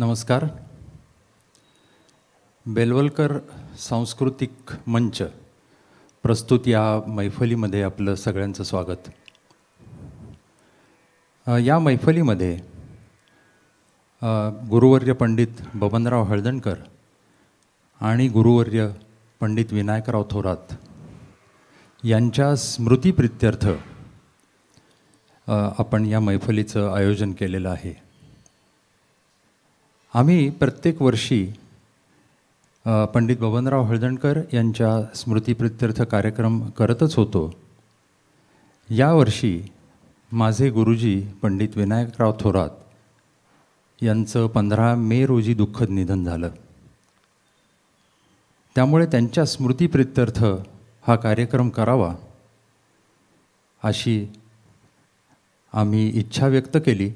नमस्कार. बेलवलकर सांस्कृतिक मंच प्रस्तुत या मैफलीमध्ये आपलं सगळ्यांचं स्वागत. या मैफलीमध्ये गुरुवर्य पंडित बबनराव हळदणकर आणि गुरुवर्य पंडित विनायकराव थोरात यांच्या स्मृतीप्रित्यर्थ आपण या मैफलीचं आयोजन केलेलं आहे. आम्ही प्रत्येक वर्षी पंडित बबनराव हळदणकर यांच्या स्मृतिप्रित्यर्थ कार्यक्रम करतच होतो. यावर्षी माझे गुरुजी पंडित विनायकराव थोरात यांचं पंधरा मे रोजी दुःखद निधन झालं. त्यामुळे त्यांच्या स्मृतिप्रित्यर्थ हा कार्यक्रम करावा अशी आम्ही इच्छा व्यक्त केली.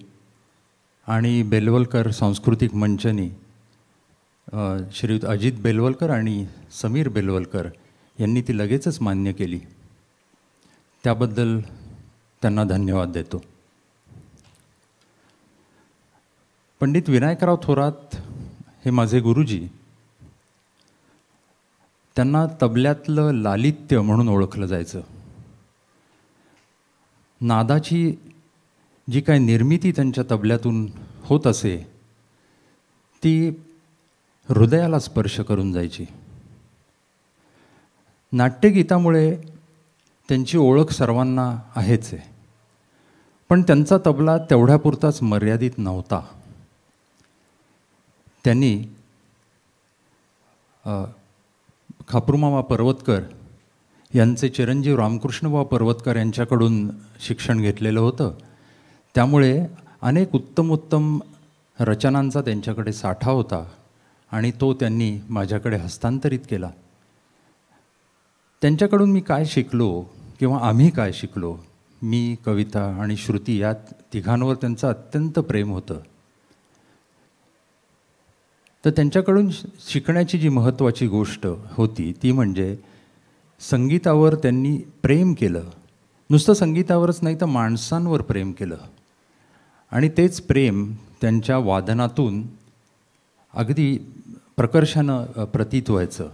आणि बेलवलकर सांस्कृतिक मंचनी श्रीयुत अजित बेलवलकर आणि समीर बेलवलकर यांनी ती लगेचच मान्य केली. त्याबद्दल त्यांना धन्यवाद देतो. पंडित विनायकराव थोरात हे माझे गुरुजी. त्यांना तबल्यातलं लालित्य म्हणून ओळखलं जायचं. नादाची जी काय निर्मिती त्यांच्या तबल्यातून होत असे ती हृदयाला स्पर्श करून जायची. नाट्यगीतामुळे त्यांची ओळख सर्वांना आहेच आहे. पण त्यांचा तबला तेवढ्यापुरताच मर्यादित नव्हता. त्यांनी अ, पर्वतकर यांचे चिरंजीव रामकृष्णबा पर्वतकर यांच्याकडून शिक्षण घेतलेलं होतं. त्यामुळे अनेक उत्तम उत्तम रचनांचा त्यांच्याकडे साठा होता आणि तो त्यांनी माझ्याकडे हस्तांतरित केला. त्यांच्याकडून मी काय शिकलो किंवा आम्ही काय शिकलो मी कविता आणि श्रुती या तिघांवर त्यांचं अत्यंत प्रेम होतं. तर त्यांच्याकडून शिकण्याची जी महत्त्वाची गोष्ट होती ती म्हणजे संगीतावर त्यांनी प्रेम केलं. नुसतं संगीतावरच नाही तर माणसांवर प्रेम केलं. आणि तेच प्रेम त्यांच्या वादनातून अगदी प्रकर्षानं प्रतीत व्हायचं.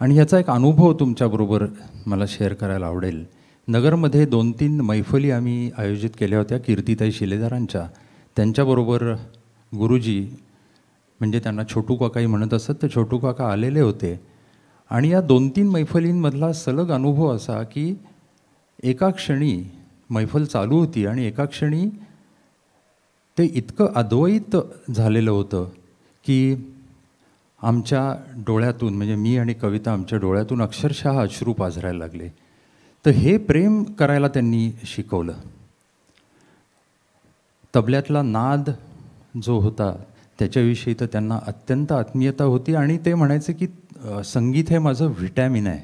आणि ह्याचा एक अनुभव तुमच्याबरोबर मला शेअर करायला आवडेल. नगरमध्ये दोन तीन मैफली आम्ही आयोजित केल्या होत्या कीर्तिताई शिलेदारांच्या. त्यांच्याबरोबर गुरुजी म्हणजे त्यांना छोटू काकाही म्हणत असत तर छोटू काका आलेले होते. आणि या दोन तीन मैफलींमधला सलग अनुभव असा की एका क्षणी मैफल चालू होती आणि एका क्षणी ते इतकं अद्वैत झालेलं होतं की आमच्या डोळ्यातून म्हणजे मी आणि कविता आमच्या डोळ्यातून अक्षरशः अश्रू पाझरायला लागले. तर हे प्रेम करायला त्यांनी शिकवलं. तबल्यातला नाद जो होता त्याच्याविषयी तर त्यांना अत्यंत आत्मीयता होती आणि ते म्हणायचे की संगीत हे माझं व्हिटॅमिन आहे.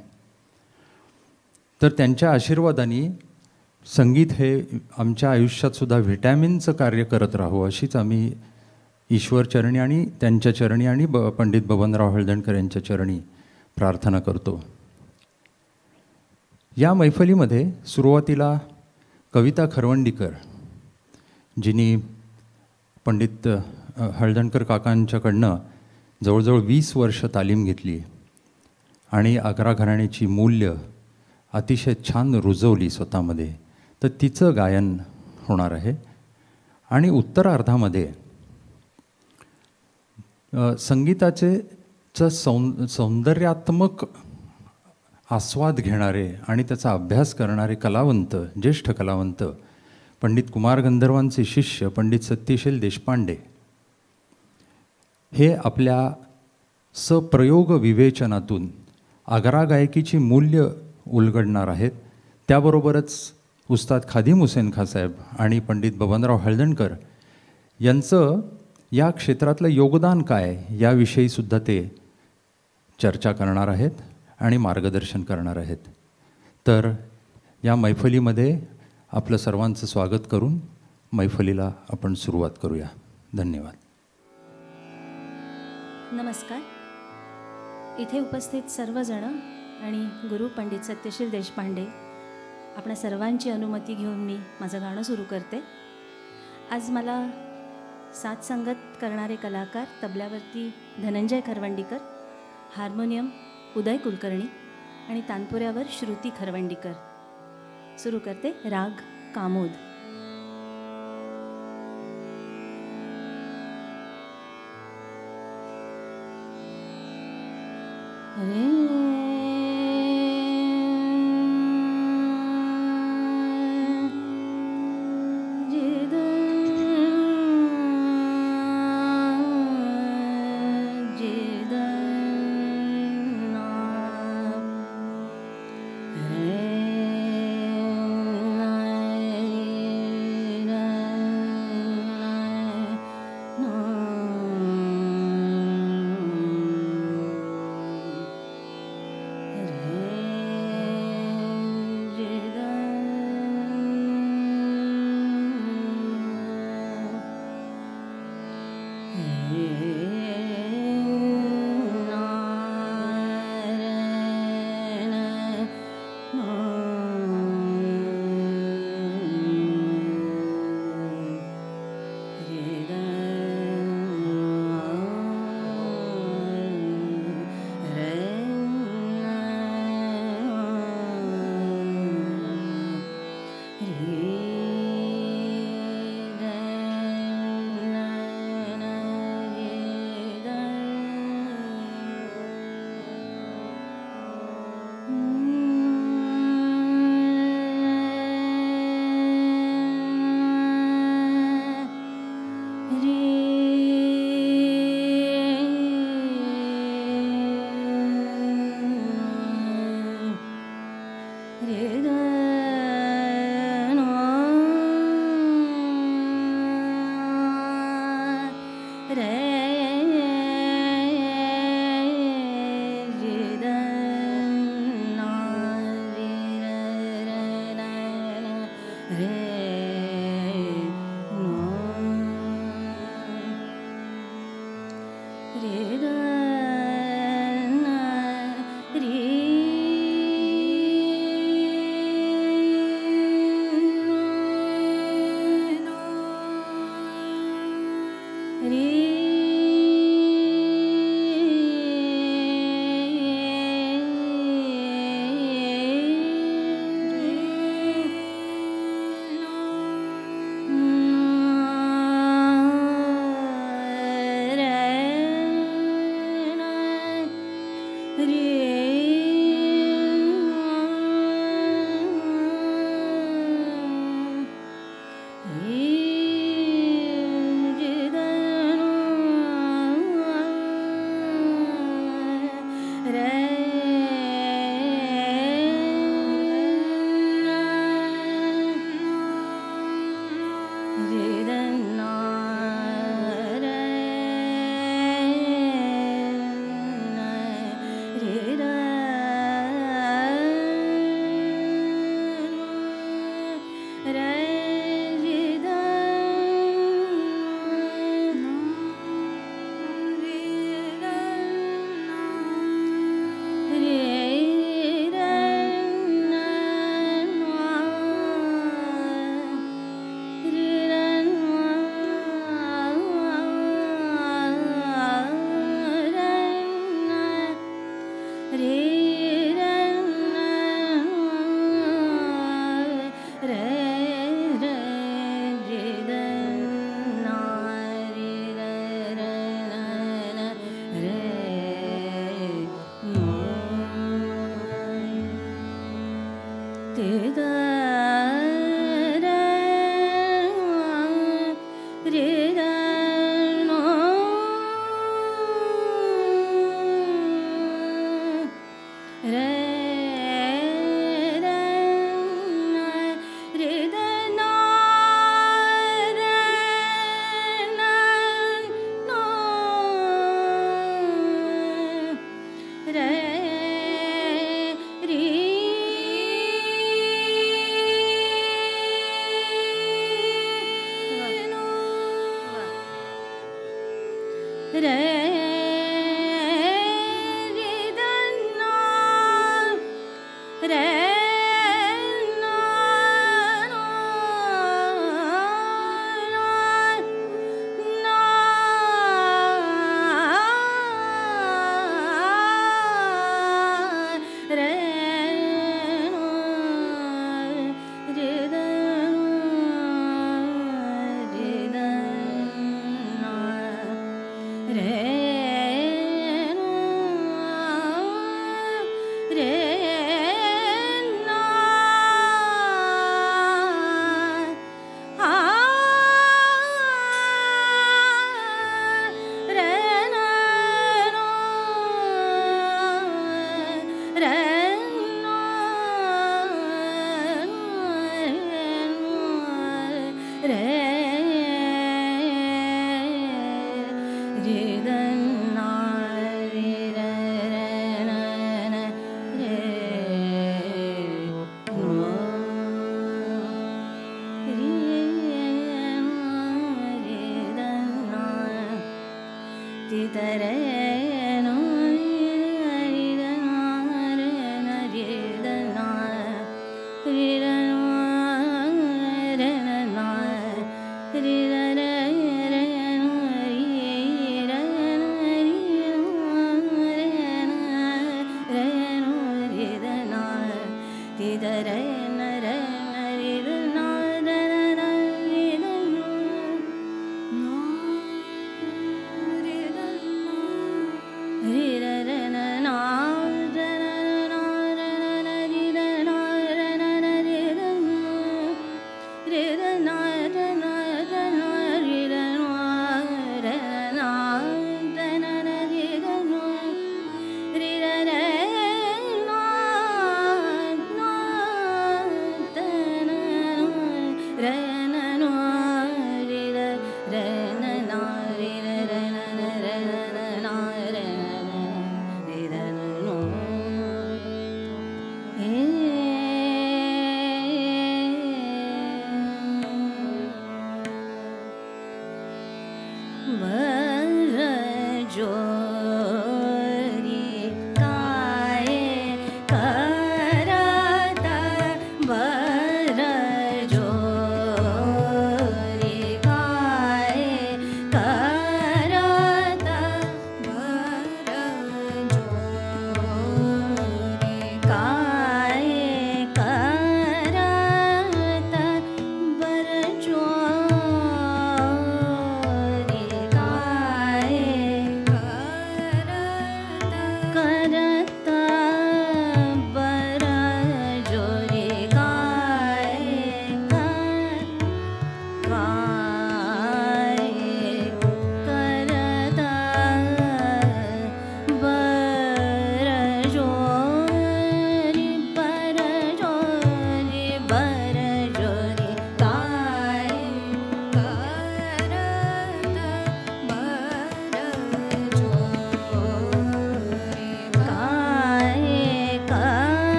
तर त्यांच्या आशीर्वादाने संगीत हे आमच्या आयुष्यात सुद्धा व्हिटॅमिनचं कार्य करत राहू अशीच आम्ही ईश्वरचरणी आणि त्यांच्या चरणी आणि ब पंडित बबनराव हळदणकर यांच्या चरणी प्रार्थना करतो. या मैफलीमध्ये सुरुवातीला कविता खरवंडीकर जिनी पंडित हळदणकर काकांच्याकडनं जवळजवळ वीस वर्ष तालीम घेतली आणि आग्रा घराण्याची मूल्य अतिशय छान रुजवली स्वतःमध्ये. तर तिचं गायन होणार आहे. आणि उत्तरार्धामध्ये संगीताचे चं सौं सौंदर्यात्मक आस्वाद घेणारे आणि त्याचा अभ्यास करणारे कलावंत ज्येष्ठ कलावंत पंडित कुमार गंधर्वांचे शिष्य पंडित सत्यशील देशपांडे हे आपल्या सप्रयोग विवेचनातून आग्रा गायकीची मूल्य उलगडणार आहेत. त्याबरोबरच उस्ताद खादिम हुसेन खासाहेब आणि पंडित बबनराव हळदणकर यांचं या क्षेत्रातलं योगदान काय याविषयी सुद्धा ते चर्चा करणार आहेत आणि मार्गदर्शन करणार आहेत. तर या मैफलीमध्ये आपलं सर्वांचं स्वागत करून मैफलीला आपण सुरुवात करूया. धन्यवाद. नमस्कार. इथे उपस्थित सर्वजण आणि गुरु पंडित सत्यशील देशपांडे आपल्या सर्वांची अनुमती घेऊन मी माझं गाणं सुरू करते. आज मला साथ संगत करणारे कलाकार तबल्यावरती धनंजय खरवंडीकर हार्मोनियम उदय कुलकर्णी आणि तानपुऱ्यावर श्रुती खरवंडीकर. सुरू करते राग कामोद. na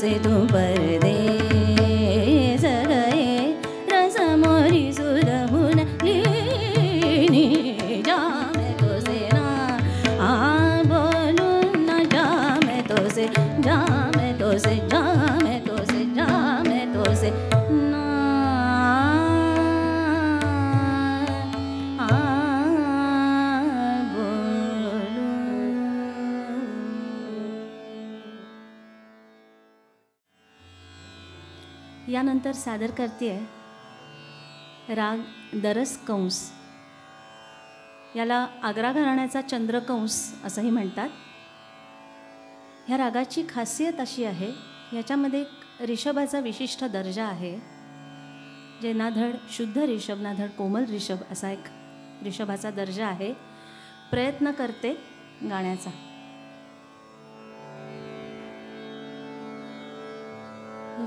से तुम परदेस भावांतर सादर करते आहे राग दरस कंस. याला आग्रा घराण्याचा चंद्रकंस असंही म्हणतात. ह्या रागाची खासियत अशी आहे याच्यामध्ये एक रिषभाचा विशिष्ट दर्जा आहे. जे नाधड शुद्ध रिषभ नाधड कोमल रिषभ असा एक रिषभाचा दर्जा आहे. प्रयत्न करते गाण्याचा.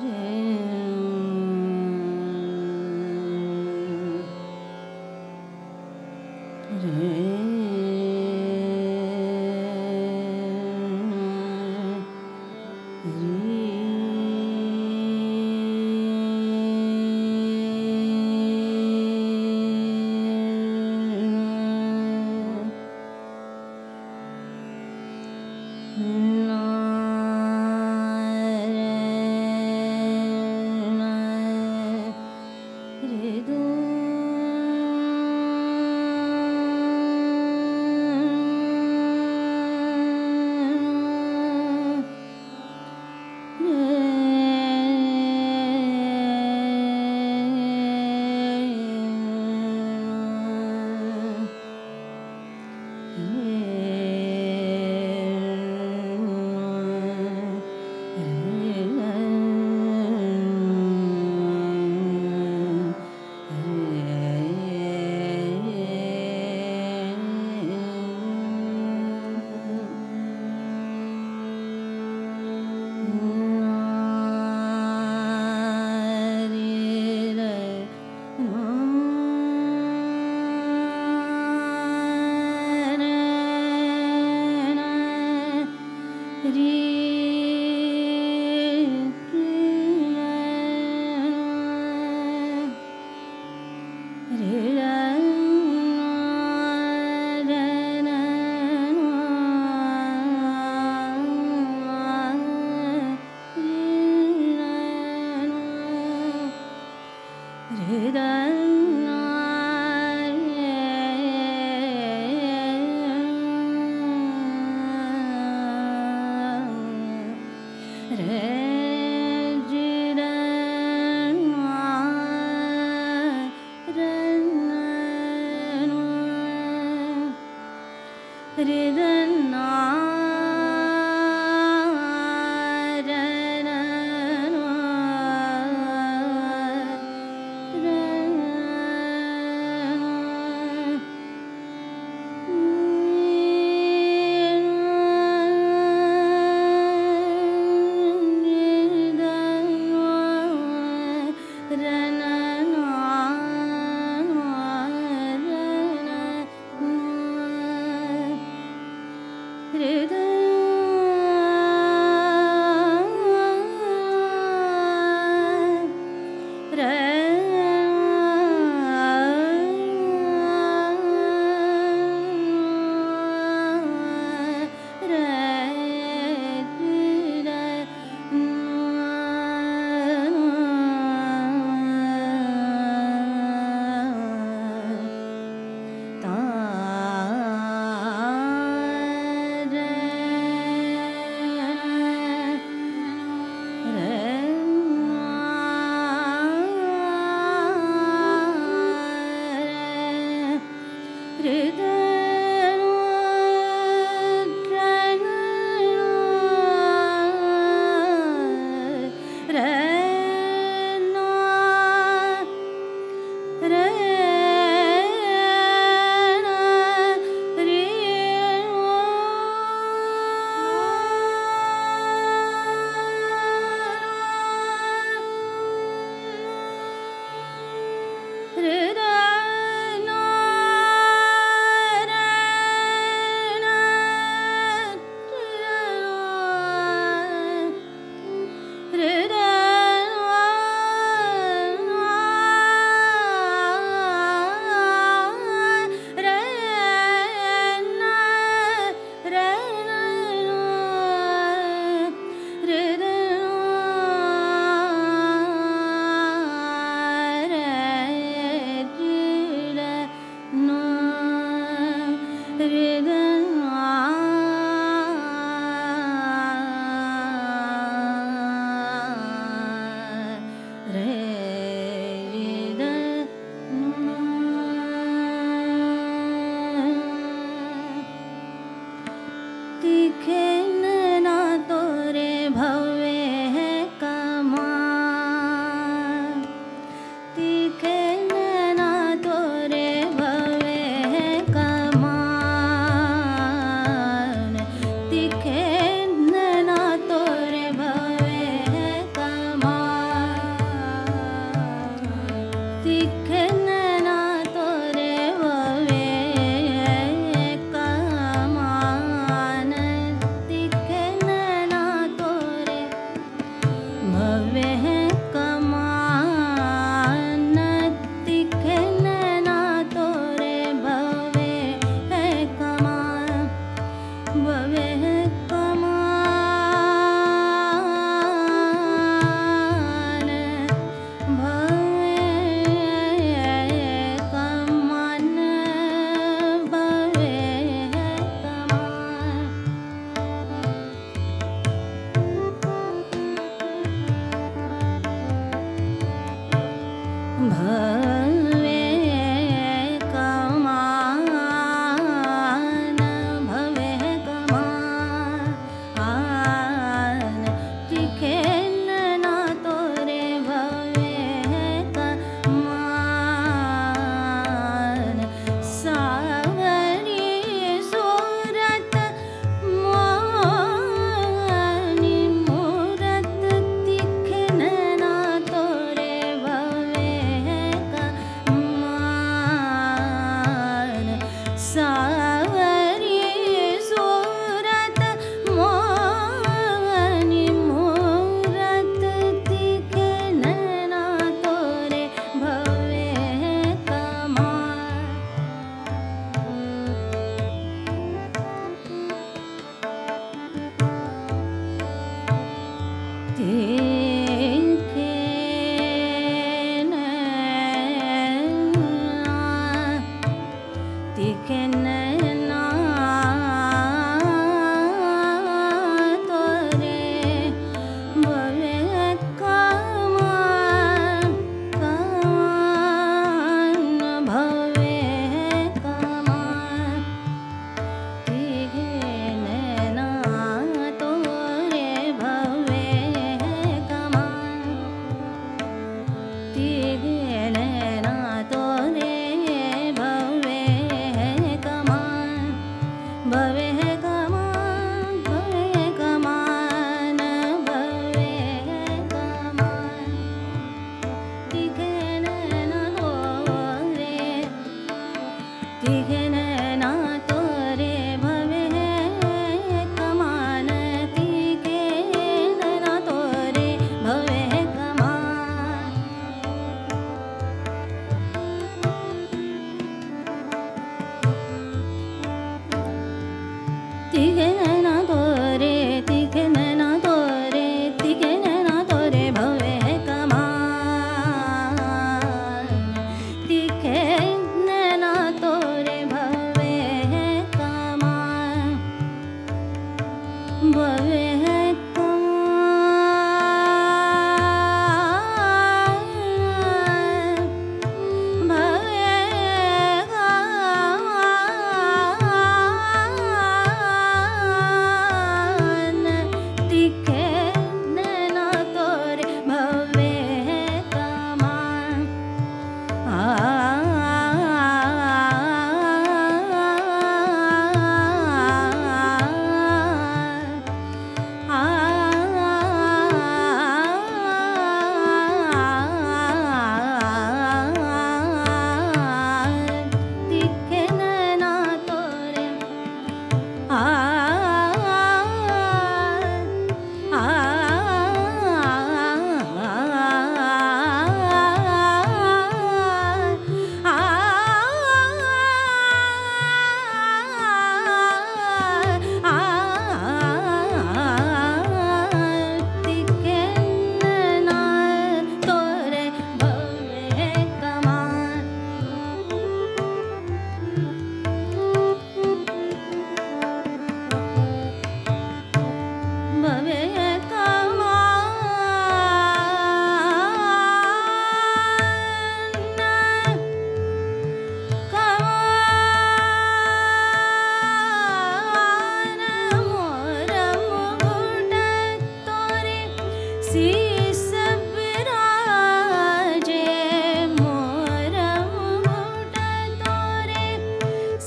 रे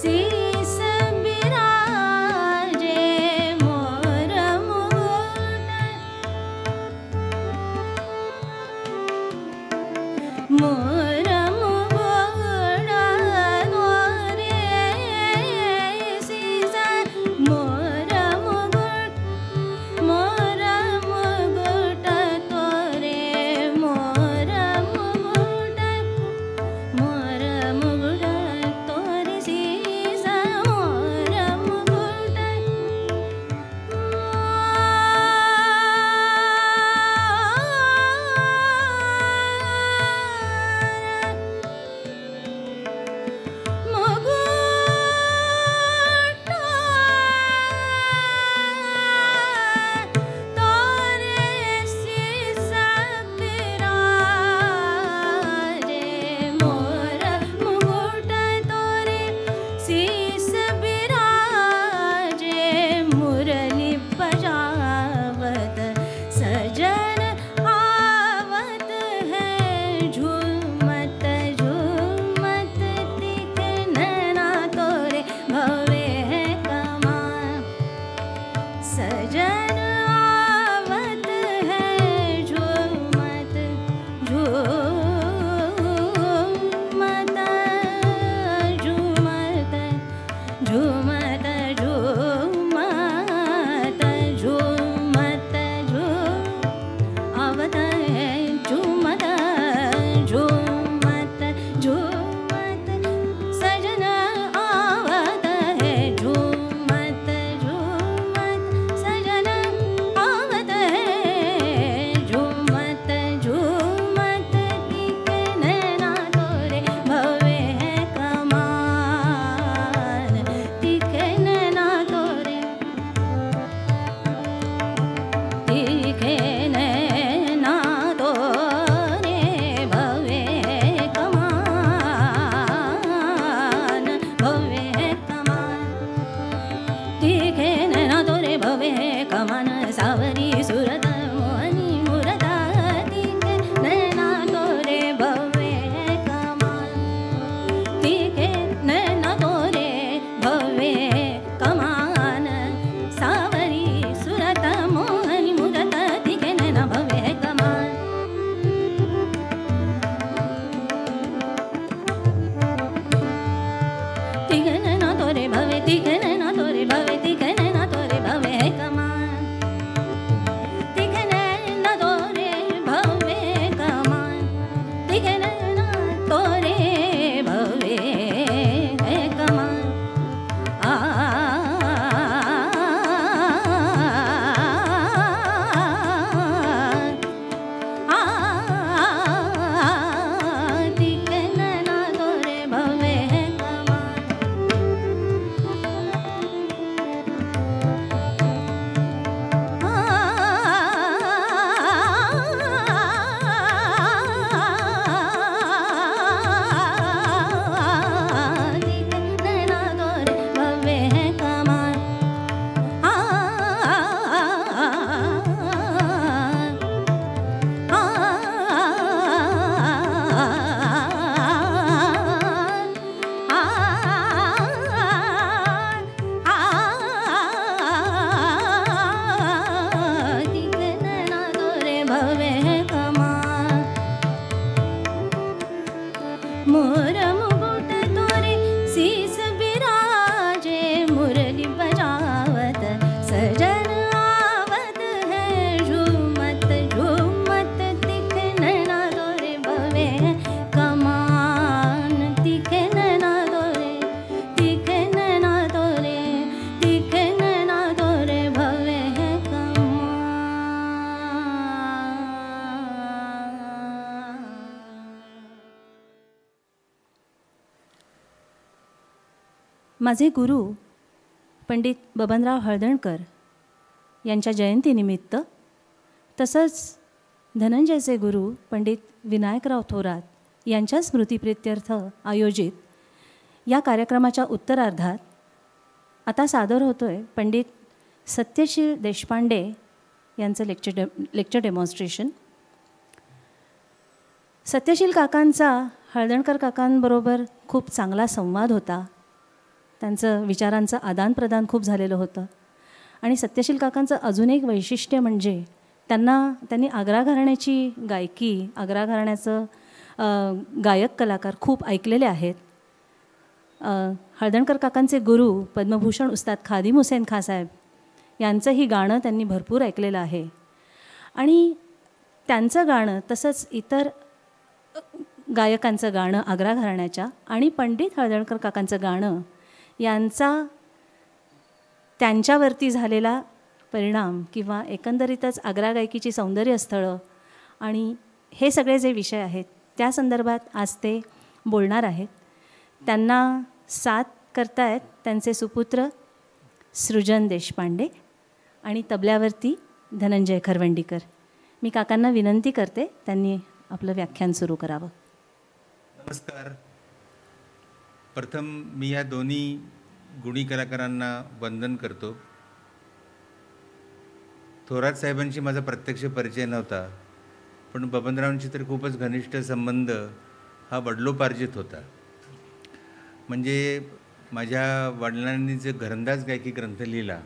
Sí. माझे गुरु पंडित बबनराव हळदणकर यांच्या जयंतीनिमित्त तसंच धनंजयचे गुरु पंडित विनायकराव थोरात यांच्या स्मृतिप्रित्यर्थ आयोजित या कार्यक्रमाच्या उत्तरार्धात आता सादर होतो आहे पंडित सत्यशील देशपांडे यांचं लेक्चर डे लेक्चर डेमॉन्स्ट्रेशन. सत्यशील काकांचा हळदणकर काकांबरोबर खूप चांगला संवाद होता. त्यांचं विचारांचं आदानप्रदान खूप झालेलं होतं. आणि सत्यशील काकांचं अजून एक वैशिष्ट्य म्हणजे त्यांना त्यांनी आग्रा घराण्याची गायकी आग्रा घराण्याचं गायक कलाकार खूप ऐकलेले आहेत. हळदणकर काकांचे गुरु पद्मभूषण उस्ताद खादिम हुसेन खासाहेब यांचंही गाणं त्यांनी भरपूर ऐकलेलं आहे. आणि त्यांचं गाणं तसंच इतर गायकांचं गाणं आग्रा घराण्याच्या आणि पंडित हळदणकर काकांचं गाणं यांचा त्यांच्यावरती झालेला परिणाम किंवा एकंदरीतच आग्रा गायकीची सौंदर्य स्थळं आणि हे सगळे जे विषय आहेत त्या संदर्भात आज ते बोलणार आहेत. त्यांना साथ करतायत त्यांचे सुपुत्र सृजन देशपांडे आणि तबल्यावरती धनंजय खरवंडीकर. मी काकांना विनंती करते त्यांनी आपलं व्याख्यान सुरू करावं. नमस्कार. प्रथम मी या दोन्ही गुणी कलाकारांना वंदन करतो. थोरात साहेबांशी माझा प्रत्यक्ष परिचय नव्हता पण बबनरावांशी तर खूपच घनिष्ठ संबंध हा वडलोपार्जित होता. म्हणजे माझ्या वडिलांनी जे घरंदाज गायकी ग्रंथ लिहिला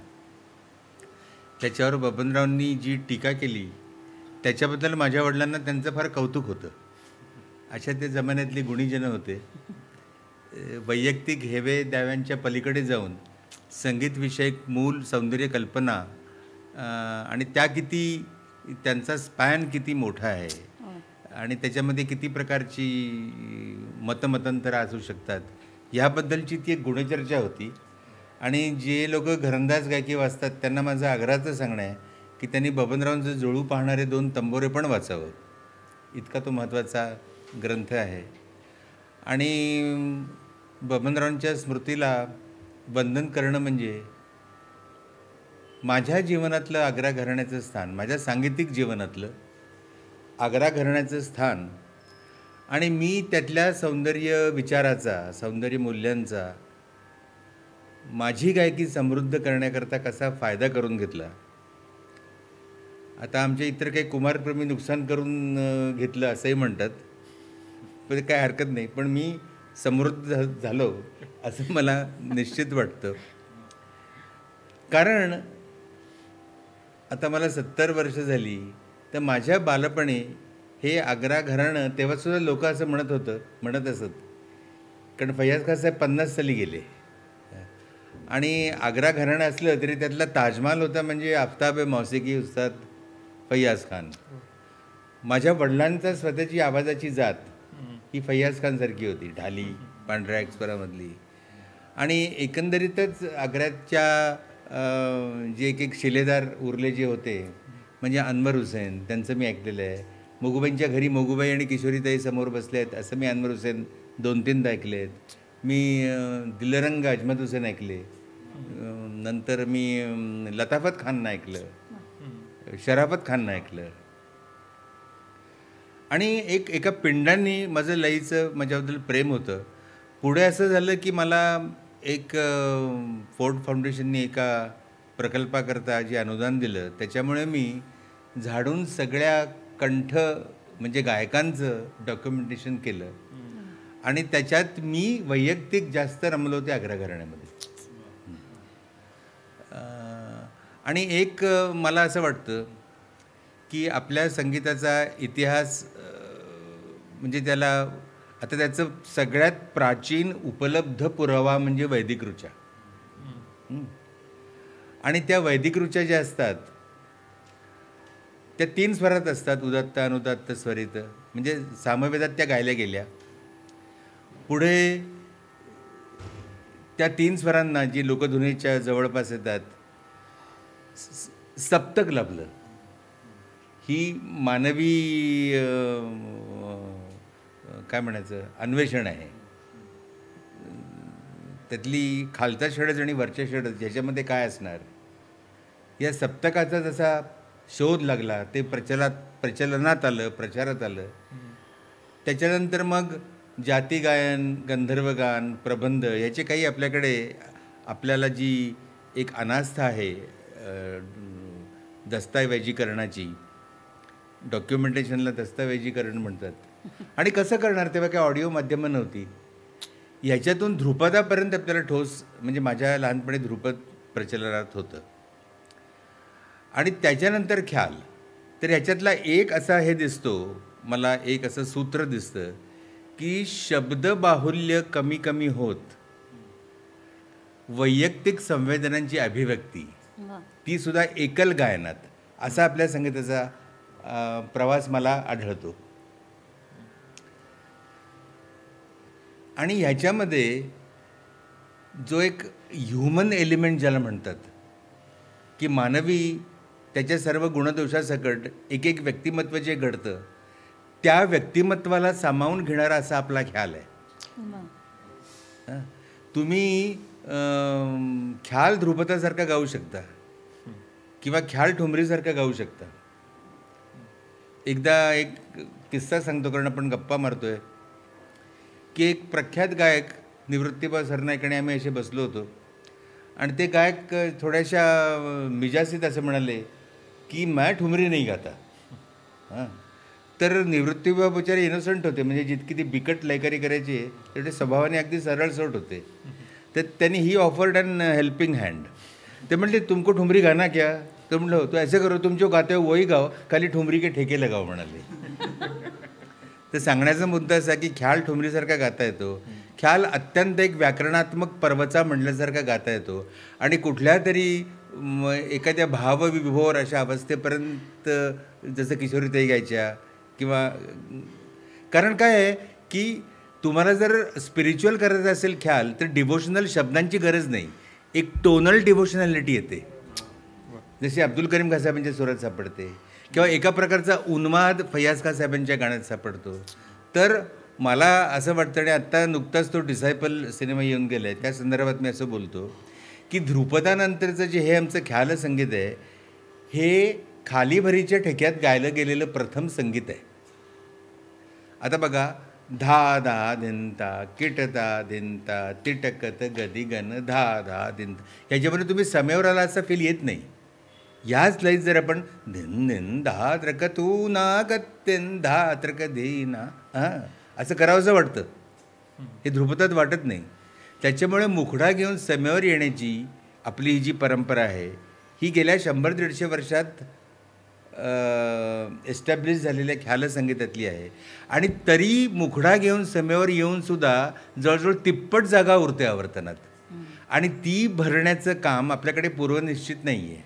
त्याच्यावर बबनरावांनी जी टीका केली त्याच्याबद्दल माझ्या वडिलांना त्यांचं फार कौतुक होतं. अशा ते जमान्यातले गुणीजन होते. वैयक्तिक हेवे द्याव्यांच्या पलीकडे जाऊन संगीतविषयक मूल सौंदर्य कल्पना आणि त्या किती त्यांचा स्पॅन किती मोठा आहे. आणि त्याच्यामध्ये किती प्रकारची मतमतांतरं असू शकतात. ह्याबद्दलची ती एक गुणचर्चा होती. आणि जे लोक घरंदाज गायकी वाचतात त्यांना माझं आग्रहाचं सांगणं आहे की त्यांनी बबनरावांचं जुळू पाहणारे दोन तंबोरे पण वाचावं. इतका तो महत्त्वाचा ग्रंथ आहे. आणि बबनरावांच्या स्मृतीला वंदन करणं म्हणजे माझ्या जीवनातलं आग्रा घराण्याचं स्थान माझ्या सांगीतिक जीवनातलं आग्रा घराण्याचं स्थान आणि मी त्यातल्या सौंदर्य विचाराचा सौंदर्य मूल्यांचा माझी गायकी समृद्ध करण्याकरता कसा फायदा करून घेतला? आता आमच्या इतर काही कुमारप्रेमी नुकसान करून घेतलं असंही म्हणतात पण काय हरकत नाही. पण मी समृद्ध झालो असं मला निश्चित वाटतं. कारण आता मला सत्तर वर्ष झाली तर माझ्या बालपणी हे आग्रा घराणं तेव्हासुद्धा लोक असं म्हणत होतं म्हणत असत. कारण फैयाज खान साहेब पन्नास साली गेले. आणि आग्रा घराणं असलं तरी त्यातला ताजमहाल होता म्हणजे आफ्ताब मौसिकी उस्ताद फैयाज खान. माझ्या वडिलांचा स्वतःची आवाजाची जात ही फैयाज खानसारखी होती ढाली पांढऱ्या एक्सपरामधली. आणि एकंदरीतच आग्र्याच्या जे एक एक शिलेदार उरले जे होते म्हणजे अनवर हुसेन त्यांचं मी ऐकलेलं आहे. मोगूबाईंच्या घरी मोगूबाई आणि किशोरीताई समोर बसले आहेत असं मी अनवर हुसेन दोन तीनदा ऐकले आहेत. मी दिलरंग अजमत हुसेन ऐकले. नंतर मी लताफत खाननं ऐकलं. शराफत खाननं ऐकलं. आणि एक एका पिंडांनी माझं लईचं माझ्याबद्दल प्रेम होतं. पुढे असं झालं की मला एक अं, फोर्ड फाउंडेशननी एका प्रकल्पाकरता जे अनुदान दिलं त्याच्यामुळे मी झाडून सगळ्या कंठ म्हणजे गायकांचं डॉक्युमेंटेशन केलं. आणि त्याच्यात मी वैयक्तिक जास्त रमलो होते आग्रा घराण्यामध्ये आणि एक मला असं वाटतं की आपल्या संगीताचा इतिहास म्हणजे त्याला आता त्याचं सगळ्यात प्राचीन उपलब्ध पुरावा म्हणजे वैदिक ऋचा. आणि त्या वैदिक ऋचा ज्या असतात त्या तीन स्वरात असतात उदात्त अनुदात्त स्वरित. म्हणजे सामवेदात त्या गायल्या गेल्या. पुढे त्या तीन स्वरांना जी लोकधुनीच्या जवळपास येतात सप्तक लाभलं ही मानवी काय म्हणायचं अन्वेषण आहे. त्यातली खालचा षडज आणि वरच्या षडज ह्याच्यामध्ये काय असणार? या सप्तकाचा जसा शोध लागला ते प्रचलात प्रचलनात आलं प्रचारात आलं. त्याच्यानंतर मग जाती गायन गंधर्वगान प्रबंध याचे काही आपल्याकडे आपल्याला जी एक अनास्था आहे अं, दस्तऐवजीकरणाची डॉक्युमेंटेशनला दस्तऐवजीकरण म्हणतात. आणि कसं करणार? तेव्हा काय ऑडिओ माध्यमं नव्हती. ह्याच्यातून ध्रुपदापर्यंत आपल्याला ठोस म्हणजे माझ्या लहानपणी ध्रुपद प्रचलनात होतं. आणि त्याच्यानंतर ख्याल. तर ह्याच्यातला एक असा हे दिसतो मला एक असं सूत्र दिसतं की शब्द बाहुल्य कमी कमी होत. वैयक्तिक संवेदनांची अभिव्यक्ती. ती सुद्धा एकल गायनात. असा आपल्या संगीताचा प्रवास मला आढळतो. आणि ह्याच्यामध्ये जो एक ह्युमन एलिमेंट ज्याला म्हणतात की मानवी त्याच्या सर्व गुणदोषासकट एक एक व्यक्तिमत्व जे घडतं त्या व्यक्तिमत्वाला सामावून घेणारा असा आपला ख्याल आहे. तुम्ही ख्याल ध्रुपदासारखा गाऊ शकता. किंवा ख्याल ठुमरीसारखा गाऊ शकता. एकदा एक किस्सा सांगतो कारण आपण गप्पा मारतोय. की एक प्रख्यात गायक निवृत्तीबा सरनाईक आणि आम्ही असे बसलो होतो. आणि ते गायक थोड्याशा मिजासीत असं म्हणाले की मॅ ठुमरी नाही गाता. हां. तर निवृत्तीबा बिचारे इनोसंट होते म्हणजे जितकी ती बिकट लयकारी करायची तेवढे स्वभावाने अगदी सरळ सोट होते. तर त्यांनी ही ऑफर्ड अँड हेल्पिंग हँड ते म्हणले तुमको ठुमरी गाना क्या? तर म्हटलं तू तो ऐसे करो तुम जो गाते हो वही गाओ. खाली ठुमरी के ठेके लगाव म्हणाले. तर सांगण्याचा मुद्दा असा की ख्याल ठुमरीसारखा गाता येतो. ख्याल अत्यंत एक व्याकरणात्मक पर्वचा म्हणल्यासारखा गाता येतो. आणि कुठल्या तरी एखाद्या भावविभोर अशा अवस्थेपर्यंत जसं किशोरीताई गायच्या किंवा कारण काय आहे की तुम्हाला जर स्पिरिच्युअल करायचं असेल ख्याल तर डिव्होशनल शब्दांची गरज नाही. एक टोनल डिव्होशनॅलिटी येते. जशी अब्दुल करीम खान साहेबांच्या सुरात सापडते. किंवा एका प्रकारचा उन्माद फैयाज खा साहेबांच्या गाण्यात सापडतो. तर मला असं वाटतं आणि आत्ता नुकताच तो डिसायपल सिनेमा येऊन गेला आहे त्या संदर्भात मी असं बोलतो की ध्रुपदानंतरचं जे हे आमचं ख्याल संगीत आहे हे खालीभरीच्या ठेक्यात गायलं गेलेलं प्रथम संगीत आहे. आता बघा धा धा धिंता किटता धिंता तिटकत गदिगन धा धा धिंत ह्याच्यामध्ये तुम्ही समेवर आला असा फील येत नाही. ह्याच लईत जर आपण धा त्रक तू ना धा त्रक धीना हां असं करावंसं वाटतं. हे ध्रुपदात वाटत नाही. त्याच्यामुळे मुखडा घेऊन समेवर येण्याची आपली ही जी परंपरा आहे ही गेल्या शंभर दीडशे वर्षात एस्टॅब्लिश झालेल्या ख्याल संगीतातली आहे. आणि तरी मुखडा घेऊन समेवर येऊन सुद्धा जवळजवळ तिप्पट जागा उरते आवर्तनात. आणि ती भरण्याचं काम आपल्याकडे पूर्वनिश्चित नाही आहे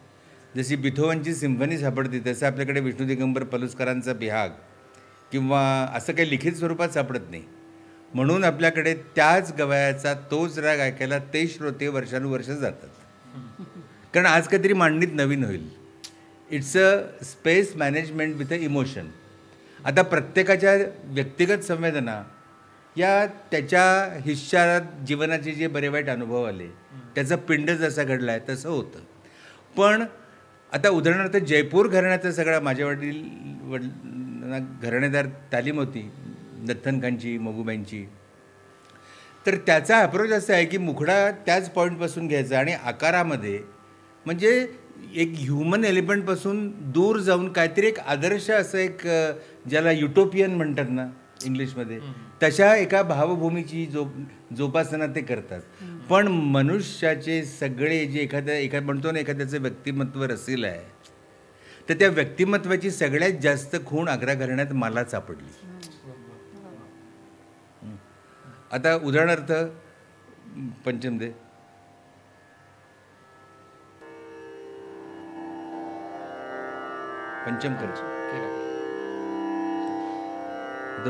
जशी बिथोवनची सिम्फनी सापडते तसं आपल्याकडे विष्णू दिगंबर पलुसकरांचा बिहाग किंवा असं काही लिखित स्वरूपात सापडत नाही. म्हणून आपल्याकडे त्याच गवयाचा तोच राग ऐकायला ते श्रोते वर्षानुवर्ष जातात. कारण आज काहीतरी मांडणीत नवीन होईल. It's a space management with a emotion आता प्रत्येकाच्या व्यक्तिगत संवेदना या त्याच्या हिश्चारात जीवनाचे जे बरे वाईट अनुभव आले त्याचा पिंड जसा घडला आहे तसं होतं. पण आता उदाहरणार्थ जयपूर घराण्याचा सगळा माझ्या वडील वडिलांना घराणेदार तालीम होती दत्तन खानची मगूबाईंची. तर त्याचा अप्रोच असा आहे की मुखडा त्याच पॉईंटपासून घ्यायचा आणि आकारामध्ये म्हणजे एक ह्युमन एलिमेंटपासून दूर जाऊन काहीतरी एक आदर्श असं एक ज्याला युटोपियन म्हणतात ना इंग्लिशमध्ये तशा एका भावभूमीची जो जोपासना ते करतात. पण मनुष्याचे सगळे जे एखाद्या एखाद म्हणतो ना एखाद्याचं व्यक्तिमत्व रसील आहे तर त्या व्यक्तिमत्वाची सगळ्यात जास्त खूण आग्रा घराण्यात मला सापडली. आता उदाहरणार्थ पंचम दे. पंचम खर्च आता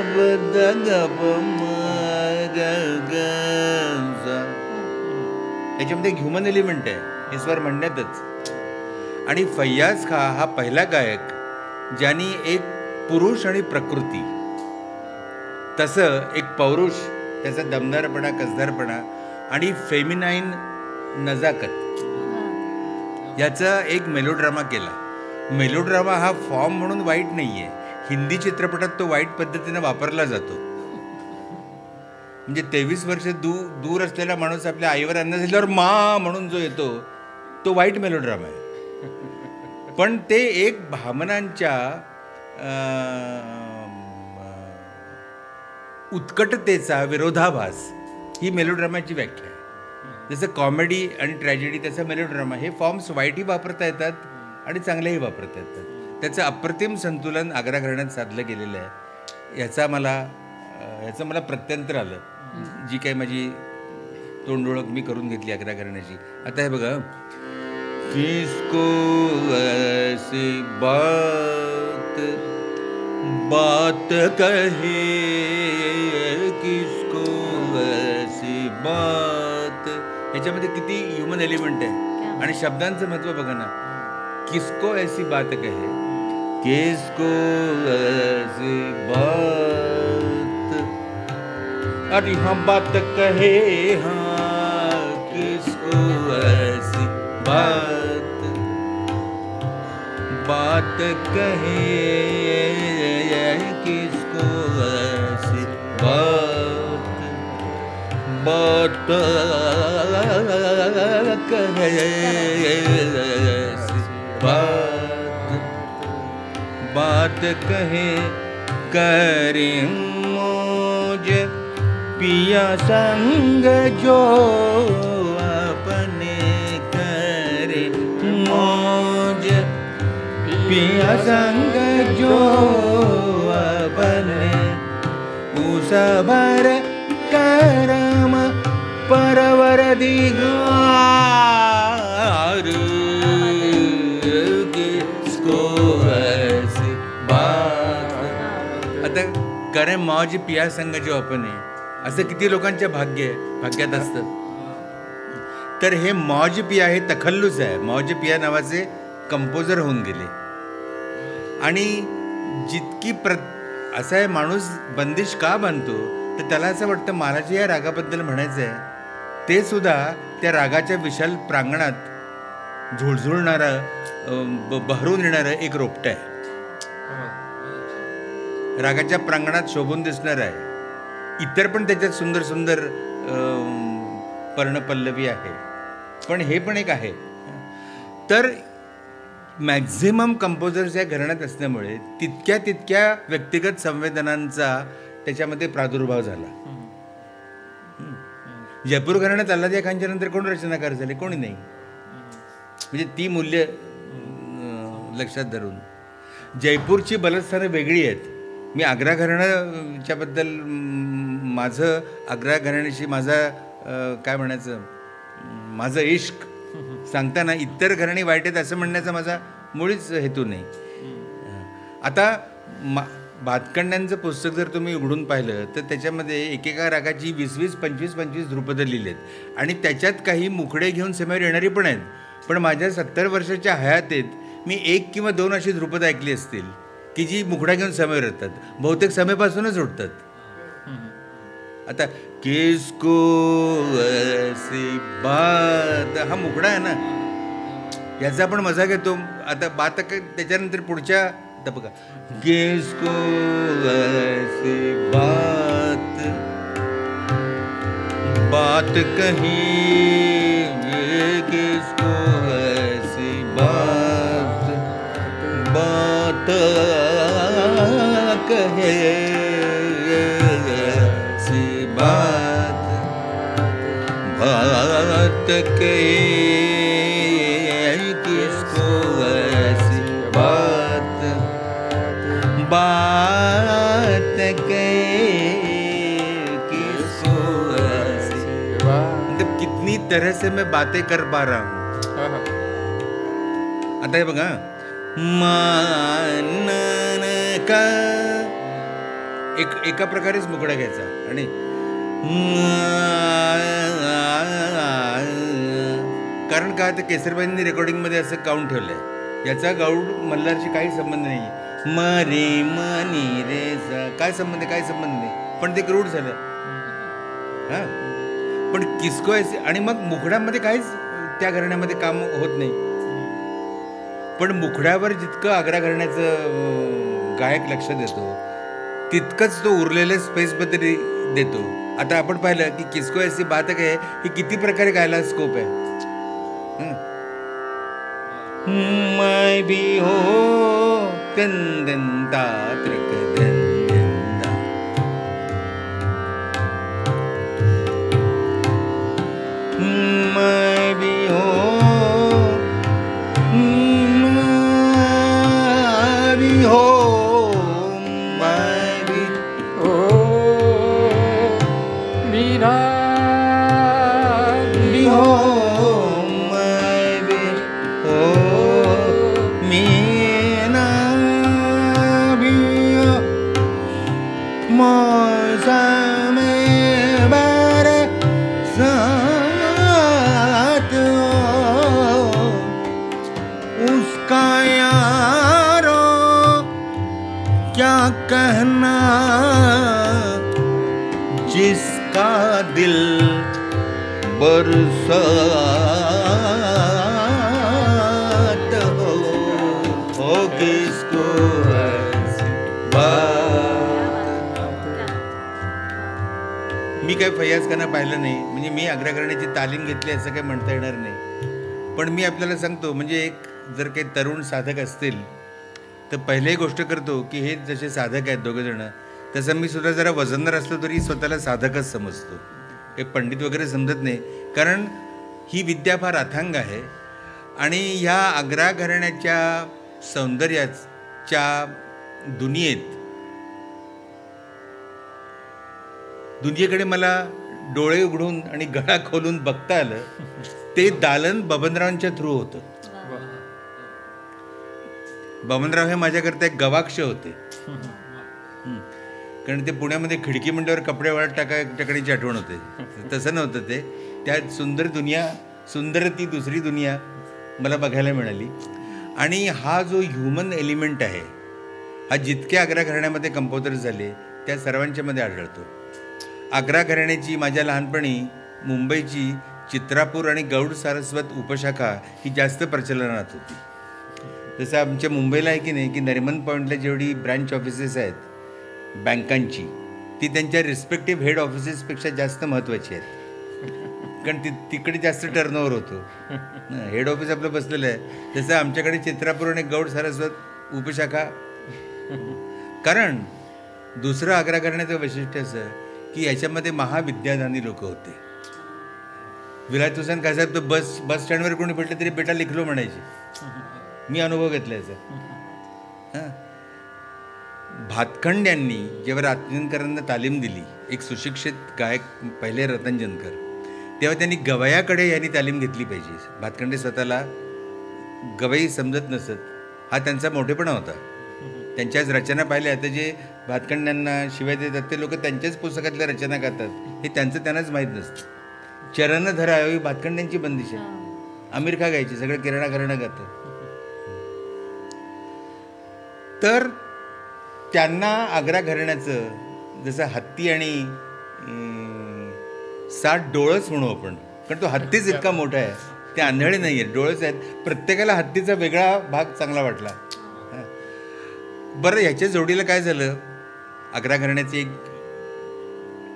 ग याच्यामध्ये ह्युमन एलिमेंट आहे. हे स्वर म्हणण्यातच. आणि फैयाज खा हा पहिला गायक ज्यांनी एक पुरुष आणि प्रकृती. तसं एक पौरुष त्याचा दमदारपणा कसदारपणा आणि फेमिनाईन नजाकत. याचा एक मेलोड्रामा केला. मेलोड्रामा हा फॉर्म म्हणून वाईट नाही आहे हिंदी चित्रपटात तो वाईट पद्धतीने वापरला जातो. म्हणजे तेवीस वर्ष दू दूर असलेला माणूस आपल्या आईवर अन्न झाल्यावर मा म्हणून जो येतो तो वाईट मेलोड्रामा आहे. पण ते एक भावनांच्या उत्कटतेचा विरोधाभास ही मेलोड्रामाची व्याख्या आहे. जसं कॉमेडी आणि ट्रॅजेडी त्याचा मेलोड्रामा हे फॉर्म्स वाईटही वापरता येतात आणि चांगलेही वापरता येतात. त्याचं अप्रतिम संतुलन आग्रा घराण्यात साधलं गेलेलं आहे. याचा मला याचं मला प्रत्यंतर आलं. जी काही माझी तोंडओळख मी करून घेतली आग्रा घराण्याची. आता हे बघा किसको ऐसी बात बात कहे किसको ऐसी बात. याच्यामध्ये किती ह्युमन एलिमेंट आहे. आणि शब्दांचं महत्त्व बघा ना. किसको ऐसी बात कहे किसको ऐसी बात अरे हाँ बात कहे हाँ किसको ऐसी बात बात कहे, किसको ऐसी बात बात कहे ऐसी बात बात कहे करे मौज पिया संग जो अपने करे मौज पिया संग जो अपने। उसबर करम परवर दिगार कारण करे पिया संघाची ओपन आहे असं किती लोकांच्या भाग्य आहे भाग्यात असतं. तर हे मौज पिया हे तखल्लुस आहे. मौज पिया नावाचे कंपोजर होऊन गेले. आणि जितकी प्र असा आहे माणूस बंदिश का बांधतो तर त्याला असं वाटतं मला जे या रागाबद्दल म्हणायचं आहे ते सुद्धा त्या रागाच्या विशाल प्रांगणात झुळझुळणारं बहरून येणारं एक रोपटं आहे. हो. रागाच्या प्रांगणात शोभून दिसणार आहे. इतर पण त्याच्यात सुंदर सुंदर पर्णपल्लवी आहे. पण हे पण एक आहे. तर मॅक्झिमम कंपोजर्स या घराण्यात असल्यामुळे तितक्या तितक्या व्यक्तिगत संवेदनांचा त्याच्यामध्ये प्रादुर्भाव झाला. जयपूर घराण्यात अल्लादिया खानच्या नंतर कोण रचनाकार झाले? कोणी नाही. म्हणजे ती मूल्य लक्षात धरून. जयपूरची बलस्थानं वेगळी आहेत. मी आग्रा घराण्याच्याबद्दल माझं आग्रा घराण्याशी माझा काय म्हणायचं माझं इश्क सांगताना इतर घराणी वाईट आहेत असं म्हणण्याचा माझा मुळीच हेतू नाही. आता मा भातखंड्यांचं पुस्तक जर तुम्ही उघडून पाहिलं तर त्याच्यामध्ये एकेका रागाची वीस वीस पंचवीस पंचवीस ध्रुपदं लिहिलेत. आहेत आणि त्याच्यात काही मुखडे घेऊन समोर येणारी पण आहेत. पण माझ्या सत्तर वर्षाच्या हयातीत मी एक किंवा दोन अशी ध्रुपदं ऐकली असतील. की जी मुखडा घेऊन समेवर येतात बहुतेक समेपासूनच उठतात आता किसको ऐसी बात हा मुखडा आहे ना. याचा आपण मजा घेतो. आता बात क- त्याच्यानंतर पुढच्या आता बघा. किसको ऐसी बात बात कही ये किसको कहे। ऐसी बात बात कही किसको? ऐसी बात बात कही किसको? ऐसी मतलब कितनी तरह से मैं बातें कर पा रहा हूँ। आता हे बघा। मानन का एक एका प्रकारेच मुकडा घ्यायचा. आणि कारण का तर केसरबाईंनी रेकॉर्डिंगमध्ये असं काउंट ठेवलंय? याचा गाऊड मल्हारशी काही संबंध नाही म मनी रे सा काय संबंध आहे काय संबंध नाही. पण ते क्रूड झालं. हा? पण किसको ऐसे आणि मग मुखड्यामध्ये काहीच त्या घराण्यामध्ये काम होत नाही. पण मुखड्यावर जितकं आग्रा करण्याचं गायक लक्ष देतो तितकंच तो उरलेल्या स्पेसबद्दल देतो. आता आपण पाहिलं की किसको ऐसी बात आहे ही किती प्रकारे गायला स्कोप आहे? माय मैं भी हो कंदन त्रकदंदंता बरसात हो हो किसको मी काय फयाज खाना पाहिलं नाही म्हणजे मी आग्रा करण्याची तालीम घेतली असं काही म्हणता येणार नाही. पण मी आपल्याला सांगतो म्हणजे एक जर काही तरुण साधक असतील तर पहिली गोष्ट करतो की हे जसे साधक आहेत दोघं जण तसं मी सुद्धा जरा वजनदार असलो तरी स्वतःला साधकच समजतो. काही पंडित वगैरे समजत नाही. कारण ही विद्या फार अथांग आहे. आणि ह्या आग्रा घराण्याच्या सौंदर्याच्या दुनियेत दुनियेकडे मला डोळे उघडून आणि गळा खोलून बघता आलं ते दालन बबनरावांच्या थ्रू होतं. बबनराव हे माझ्याकरता एक गवाक्ष होते. कारण ते पुण्यामध्ये खिडकी म्हटल्यावर कपडे वाळत टाका टाकण्याची आठवण होते. तसं नव्हतं ते. त्यात सुंदर दुनिया सुंदर ती दुसरी दुनिया मला बघायला मिळाली. आणि हा जो ह्युमन एलिमेंट आहे हा जितक्या आग्रा घराण्यामध्ये कंपोजर झाले त्या सर्वांच्यामध्ये आढळतो. आग्रा घराण्याची माझ्या लहानपणी मुंबईची चित्रापूर आणि गौड सारस्वत उपशाखा ही जास्त प्रचलनात होती. जसं आमच्या मुंबईला आहे की नाही की नरिमन पॉईंटला जेवढी ब्रँच ऑफिसेस आहेत बँकांची ती त्यांच्या रिस्पेक्टिव्ह हेड ऑफिसेसपेक्षा जास्त महत्त्वाची आहेत. कारण ती तिकडे जास्त टर्नओव्हर होतो. हेड ऑफिस आपलं बसलेलं आहे. जसं आमच्याकडे चित्रापूर आणि गौड सारस्वत उपशाखा. कारण दुसरं आग्रा करण्याचं वैशिष्ट्य असं की याच्यामध्ये महाविद्याधानी लोक होते. विलायत हुसेन साहेब तर बस बस स्टँडवर कोणी भेटलं तरी बेटा लिखलो म्हणायचे. मी अनुभव घेतला याचा. हां? भातखंड यांनी जेव्हा रत्नकरांना तालीम दिली. एक सुशिक्षित गायक पहिले रतनजनकर. तेव्हा त्यांनी गवयाकडे यांनी तालीम घेतली पाहिजे. भातखंडे स्वतःला गवई समजत नसत. हा त्यांचा मोठेपणा होता. त्यांच्याच रचना पाहिल्या. तर जे भातखंड्यांना शिवाय देतात ते लोक त्यांच्याच पुस्तकातल्या रचना गातात हे त्यांचं त्यांनाच माहीत नसतं. चरण धरा ही भातखंड्यांची बंदिश. आहे आमिर खा गायची सगळं किराणा घराणं गातं. तर त्यांना आग्रा घराण्याचं जसं हत्ती आणि सात डोळस म्हणू आपण. कारण तो हत्तीच इतका मोठा आहे. ते आंधळे नाही आहेत डोळस आहेत. प्रत्येकाला हत्तीचा वेगळा भाग चांगला वाटला. बरं ह्याच्या जोडीला काय झालं? आग्रा घराण्याची एक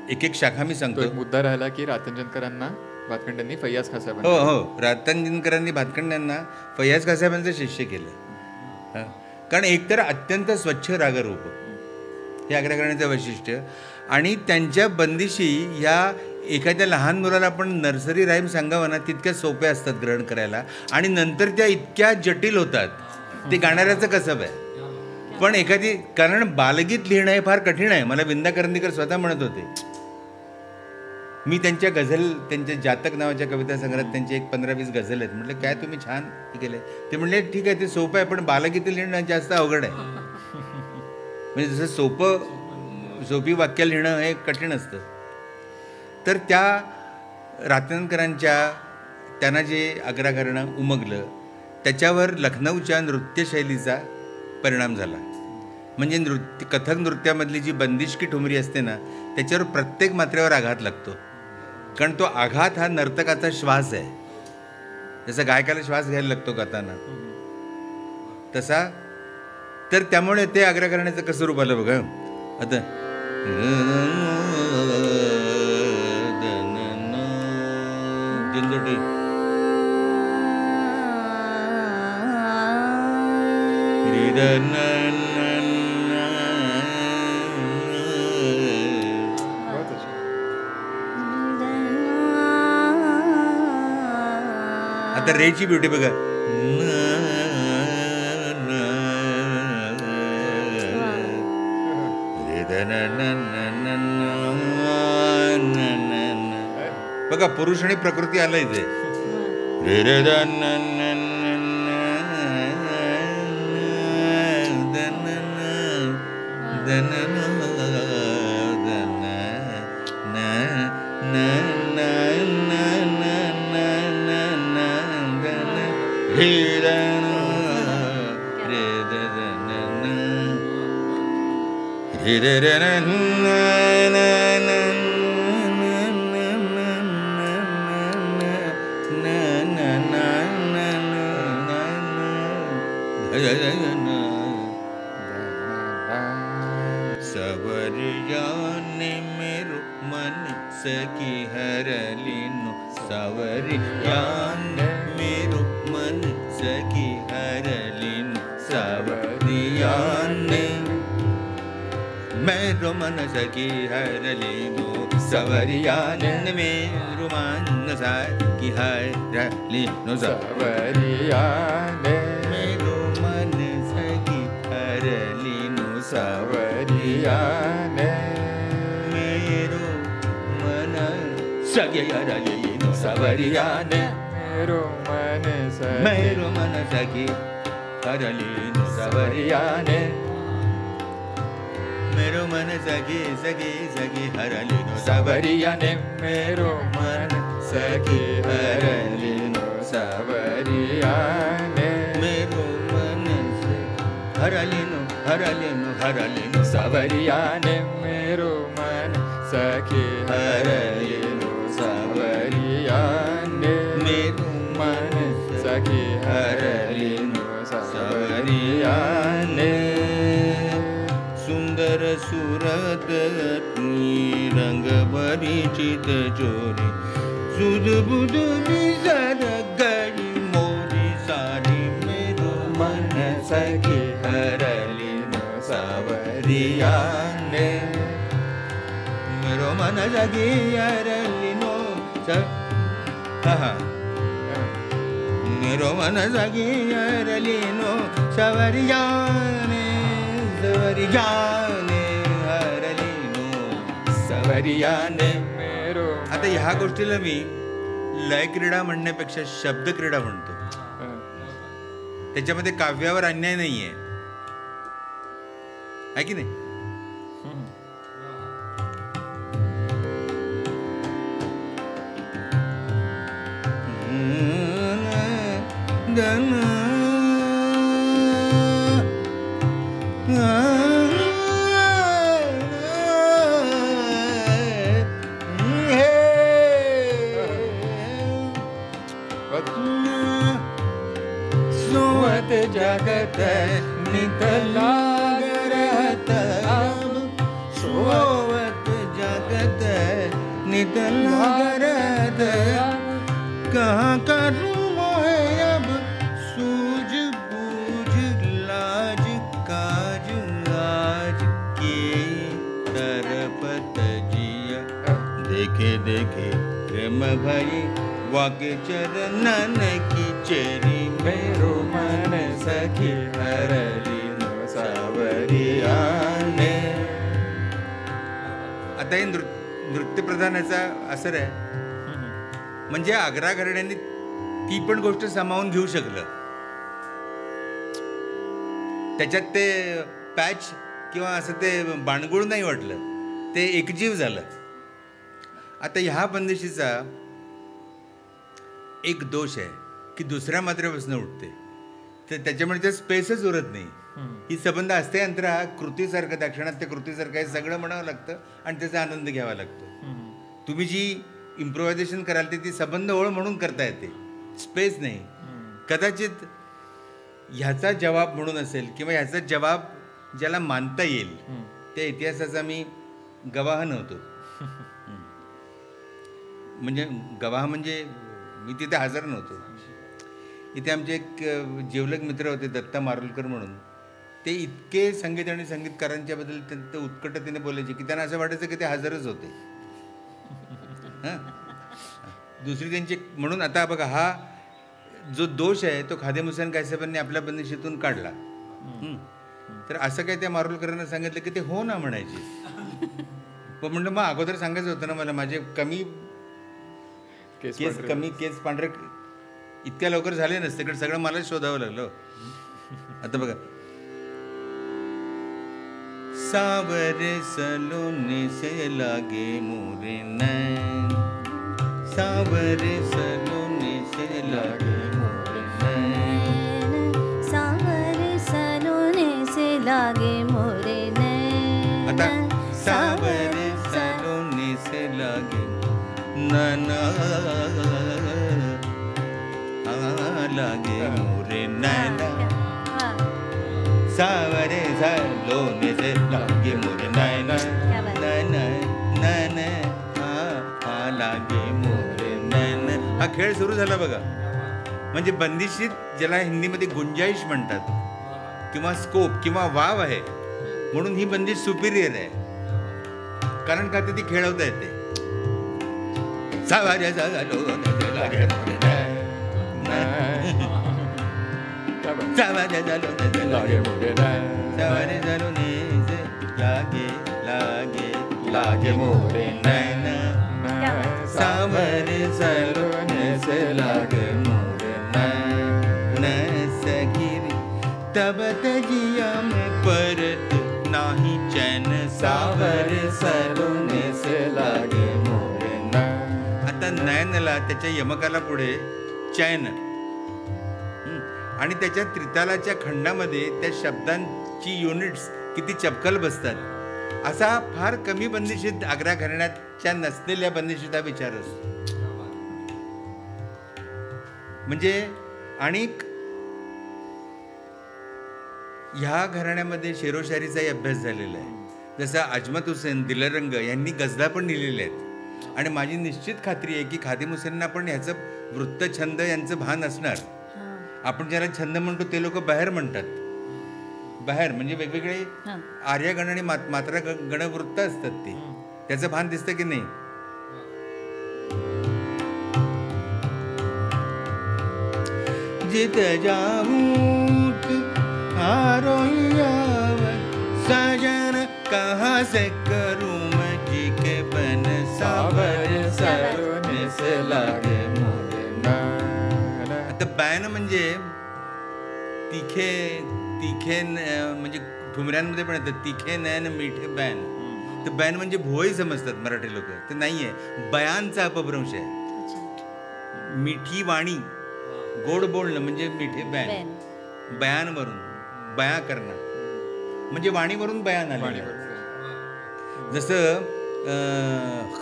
एक एक शाखा मी सांगतो. मुद्दा राहिला की रातंजनकरांना भातखंड्यांनी फैयाज खासा हो हो. रातंजनकरांनी भातखंड्यांना फैयाज कासाहेबांचं शिष्य केलं. हं. कारण एकतर अत्यंत स्वच्छ रागरूप. हे आग्रा वैशिष्ट्य. आणि त्यांच्या बंदिशी ह्या एखाद्या लहान मुलाला आपण नर्सरी राईम सांगावं ना तितक्या सोप्या असतात ग्रहण करायला. आणि नंतर त्या इतक्या जटिल होतात. ते गाणाऱ्याचं कसब आहे. पण एखादी कारण बालगीत लिहिणं हे फार कठीण आहे. मला विंदा करंदीकर स्वतः म्हणत होते. मी त्यांच्या गझल त्यांच्या जातक नावाच्या कविता संग्रहात त्यांची एक पंधरा वीस गझल आहेत. म्हटलं काय तुम्ही छान हे केलंय. ते म्हणले ठीक आहे ते सोपं आहे पण बालगीत लिहिणं जास्त अवघड आहे. म्हणजे जसं सोपं सोपी वाक्य लिहिणं हे कठीण असतं. तर त्या रातनकरांच्या त्यांना जे अग्राघरणं उमगलं त्याच्यावर लखनौच्या नृत्यशैलीचा परिणाम झाला. म्हणजे नृत्य कथक नृत्यामधली जी बंदिशकी ठुमरी असते ना त्याच्यावर प्रत्येक मात्रेवर आघात लागतो. कारण तो आघात हा नर्तकाचा श्वास आहे. जसा गायकाला श्वास घ्यायला लागतो गाताना. तसा तर त्यामुळे ते आग्रह करण्याचं कसं रूप आलं बघा. आता जिंजोटी आता रेची ब्युटी बघा बघा पुरुष आणि प्रकृती आलं इथे रे da da da da सखी हरली न सवरि मेरु हरली नु सवर्यान सखी हरली नु सवर्या मन सके हरली नु सवरि यान सखी हरलीन सवरि यान ಮನ ಸಗಿ ಸಗಿ ಸಗಿ ಹರಲಿನು ಸವರಿಯ ನೆಮ್ಮೆರು ಮನ ಸಗಿ ಹರಲಿನು ಸವರಿಯ ನೆಮ್ಮೆರು ಮನ ಹರಲಿನು ಹರಲಿನು ಹರಲಿನು ಸವರಿಯ ನೆಮ್ಮೆರು ಮನ ಸಖಿ ಹರಲಿನು रंग परिचित चोरी सुध बुध विसर गरी मोरी सारी मेरो मन सखी हरली न सावरिया ने मेरो मन सखी हरली नो मेरो मन सखी हरली नो सवरिया ने सवरिया मेरो आता ह्या गोष्टीला मी लय क्रीडा म्हणण्यापेक्षा शब्द क्रीडा म्हणतो. त्याच्यामध्ये काव्यावर अन्याय नाहीये. आहे की नाही? सुवत जगत निकला रहत अब सोवत जगत निकला रहत कहाँ करूँ अब सूझ बूझ लाज काज आज के तरपत जिया। देखे देखे प्रेम भई वाग चरणन की चेरी। मेरो मन सखी हरली सावरियाने आता हे नृ नृत्यप्रधानाचा असर आहे. म्हणजे आग्रा घराण्याने ती पण गोष्ट सामावून घेऊ शकलं. त्याच्यात ते पॅच किंवा असं ते बाणगुळ नाही वाटलं. ते एकजीव झालं. आता ह्या बंदिशीचा एक दोष आहे. की दुसऱ्या मात्रेपासून उठते. तर त्याच्यामुळे ते स्पेसच उरत नाही. ही संबंध असते यंत्र हा कृतीसारखं त्या क्षणात त्या कृतीसारखं हे सगळं म्हणावं लागतं आणि त्याचा आनंद घ्यावा लागतो. तुम्ही जी इम्प्रोव्हायझेशन कराल ती ती संबंध ओळ म्हणून करता येते. स्पेस नाही. कदाचित ह्याचा जवाब म्हणून असेल किंवा ह्याचा जवाब ज्याला मानता येईल त्या इतिहासाचा मी गवाह नव्हतो. म्हणजे गवाह म्हणजे मी तिथे हजर नव्हतो. इथे आमचे एक अ, जिवलग मित्र होते दत्ता मारुलकर म्हणून ते इतके संगीत आणि संगीतकारांच्या बद्दल ते उत्कटतेने बोलायचे की त्यांना असं वाटायचं की ते हजरच होते हं? दुसरी त्यांची म्हणून आता बघा हा जो दोष आहे तो खादेम हुसेन कायसाहेबांनी आपल्या बंदिशीतून काढला. तर असं काय त्या मारुलकरांना सांगितलं की ते हो ना म्हणायचे पण म्हणलं मग अगोदर सांगायचं होतं ना मला माझे कमी केस. कमी केस पांढरे इतक्या लवकर झाले नसते कारण सगळं मलाच शोधावं लागलं आता बघा. सावर सलोने से लागे मोरे नैन. सावर सलोने से लागे मोरे नैन. सावर सलोने से लागे मोरे नैन. आता सावर सलोने से लागे नाना. लागे मोरे नैना। सावरे सलोने से लागे मोरे नैना। है? नैना नैना हा हा लागे मोरे नैना। हा खेळ सुरू झाला बघा. म्हणजे बंदिशीत ज्याला हिंदीमध्ये गुंजाईश म्हणतात किंवा स्कोप किंवा वाव आहे म्हणून ही बंदिश सुपिरियर आहे. कारण का तर ती खेळवता येते? सावरे से लागे मोरे नैना क्या बात. सावरे से लागे लागे मोरे नैन. सवारे सलोने से लागे लागे लागे मोरे नैना सावरे सलोने से लागे मोरे नैना सगिरी तब तजिया में परत नाही चैन सावर सलोने से लागे मोरे नैन. आता नयनला त्याच्या यमकाला पुढे चैन. आणि त्याच्या त्रितालाच्या खंडामध्ये त्या शब्दांची युनिट्स किती चपकल बसतात. असा फार कमी बंदिशीत आग्रा घराण्याच्या नसलेल्या बंदिशीचा विचार असतो. म्हणजे आणि ह्या घराण्यामध्ये शेरोशारीचाही अभ्यास झालेला आहे. जसं अजमत हुसेन दिलरंग यांनी गजला पण लिहिलेल्या आहेत. आणि माझी निश्चित खात्री आहे की खादिम हुसेनना पण ह्याचं वृत्तछंद यांचं भान असणार. आपण ज्याला छंद म्हणतो ते लोक बाहेर म्हणतात. बाहेर म्हणजे वेगवेगळे आर्यगण आणि मात- मात्रा ग- गणवृत्त असतात ते. त्याचं भान दिसतं की नाही? जित जाऊत आरोयावर सजन कहाँ से करूँ मैं जी के बन सावर सलोने से लागे। म्हणजे तिखे तिखे म्हणजे ठुमऱ्यांमध्ये पण येतात तिखे नयन मिठे बॅन. तर बॅन म्हणजे भोई समजतात मराठी लोक. ते नाहीये. बयानचा अपभ्रंश आहे. मिठी वाणी गोड बोलणं म्हणजे मिठे बॅन. बयानवरून बया करणं. म्हणजे वाणीवरून बयान आले. जसं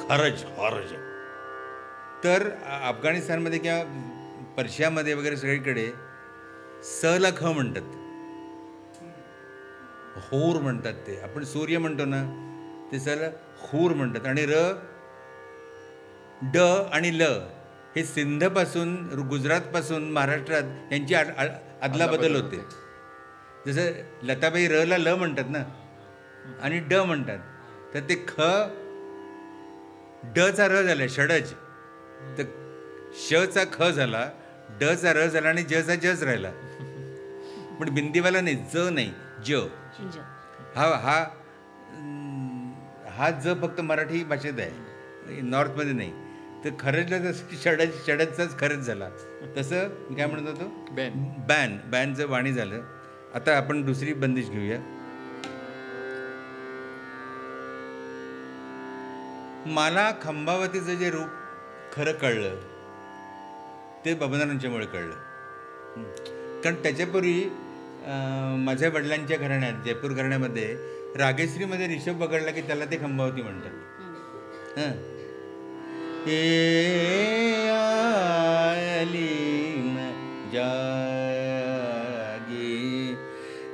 हरज हरज तर अफगाणिस्तानमध्ये किंवा पर्शियामध्ये वगैरे सगळीकडे सला ख म्हणतात. होर म्हणतात ते. आपण सूर्य म्हणतो ना ते सर हूर म्हणतात. आणि र ड आणि ल हे सिंधपासून गुजरातपासून महाराष्ट्रात यांची अदलाबदल होते. जसं लताबाई र ला ल म्हणतात ना आणि ड म्हणतात. तर ते ख ड चा र झाला षडज. तर श चा ख झाला ड चा र झाला आणि जच राहिला. पण बिंदीवाला नाही ज नाही ज. हा हा हा ज फक्त मराठी भाषेत आहे. नॉर्थमध्ये नाही. तर खरंच जसं षडज षडजचाच खरंच झाला. तसं मी काय म्हणत होतो? बॅन. बॅन. बॅनचं वाणी झालं. आता आपण दुसरी बंदिश घेऊया. मला खंबावतीचं जे रूप खरं कळलं. ते बबनारांच्यामुळे कळलं. कारण त्याच्यापूर्वी माझ्या वडिलांच्या घराण्यात जयपूर घराण्यामध्ये रागेश्रीमध्ये रिषभ पकडला की त्याला ते खंबावती म्हणतात. हं. ए आली जागी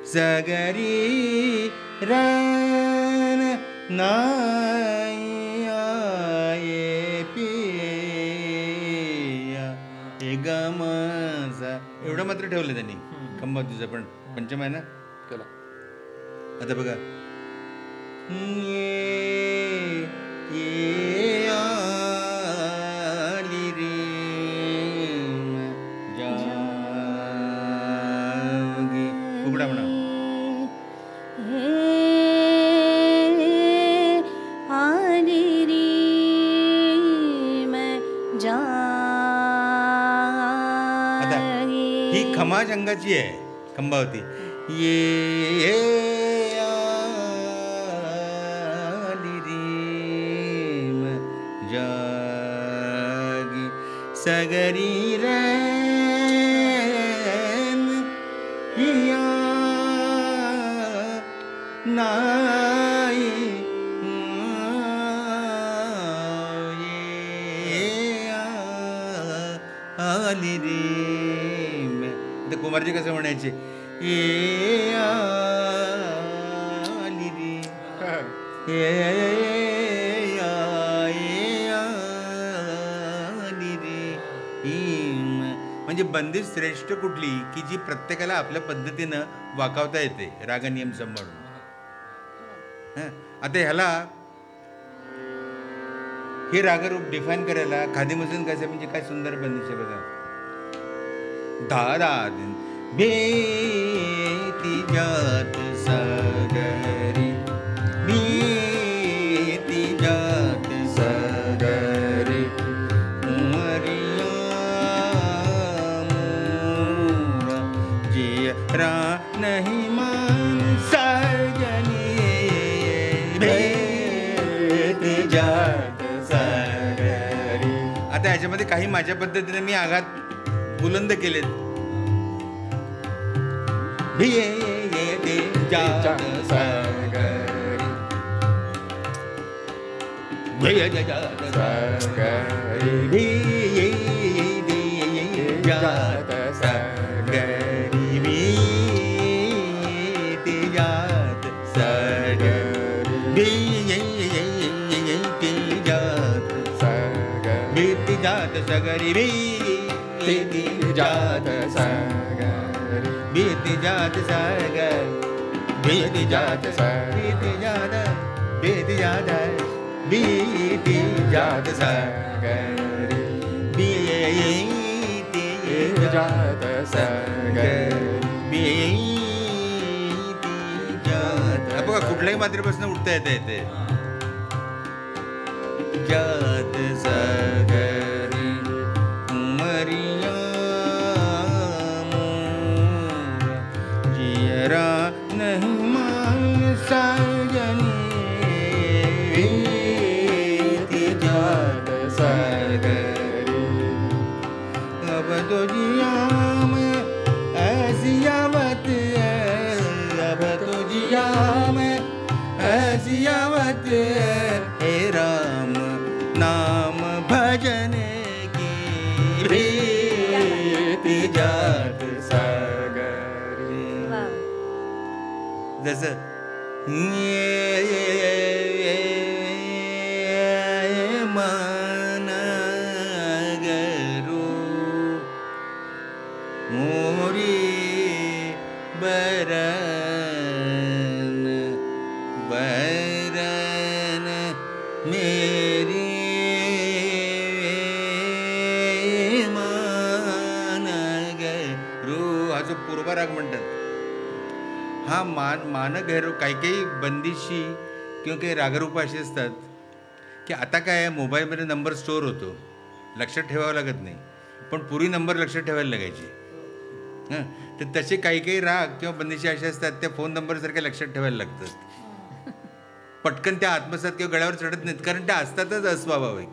सगरी रान ना एवढं मात्र ठेवलं त्यांनी खंबावतीचं पण पंचम आहे ना केला आता बघा ये ये ही खमाज अंगाची आहे खंबावती. ये आली रे मैं जागी सगरी रन या आता कसं म्हणायचे? ए आली रे. आली रे. म्हणजे बंदिश श्रेष्ठ कुठली की जी प्रत्येकाला आपल्या पद्धतीनं वाकावता येते राग नियम सांभाळून? आता ह्याला हे रागरूप डिफाईन करायला खादी मजून कसं म्हणजे काय सुंदर बंदिश आहे बघा. दादा बेती जात सागरी बेती जात सागरी उमरिया मोरा जियरा नहीं मान साजनी बेती जात सागरी। आता याच्यामध्ये काही माझ्या पद्धतीने मी आघात बुलंद केलेत. Sagari, be, be, be, be, be, be, be, be, be, be, बेती जात सागरी बेती जात सागरी। बेती जात बेती जात बेती जात सागर। बेती जात सागर बेती जात। हा कुठल्याही मात्रेपासून उठता येते येते मान मान काही काही बंदिशी किंवा काही रागरूप अशी असतात की आता काय आहे मोबाईलमध्ये नंबर स्टोअर होतो. लक्षात ठेवावं लागत नाही. पण पूर्वी नंबर लक्षात ठेवायला लागायची. हं? तर तसे काही काही राग किंवा बंदिशी असे असतात त्या फोन नंबरसारख्या लक्षात ठेवायला लागतात. पटकन त्या आत्मसात किंवा गळ्यावर चढत नाहीत कारण त्या असतातच अस्वाभाविक.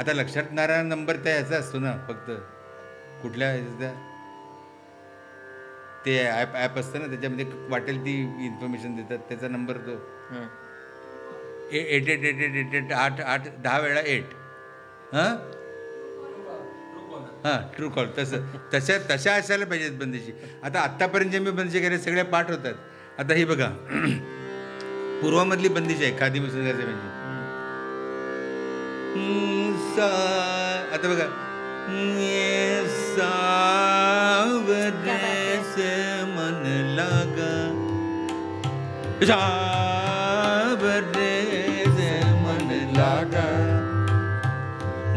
आता लक्षात येणारा नंबर त्या ह्याचा असतो ना फक्त कुठल्या ह्याचा? ते ॲप ॲप असतं ना त्याच्यामध्ये वाटेल ती इन्फॉर्मेशन देतात. त्याचा नंबर तो. Eight eight eight eight eight eight आठ आठ दहा वेळा एट हां? हां ट्रू कॉल तसं तशा तशा असायला पाहिजेत बंदिशी. आता आत्तापर्यंत जे मी बंदिशी केले सगळे पाठ होतात. आता ही बघा. पूर्वामधली बंदिशी आहे खादी मुसलगाचे म्हणजे. आता बघा. ये सावरे से मन लागा सावरे से मन लागा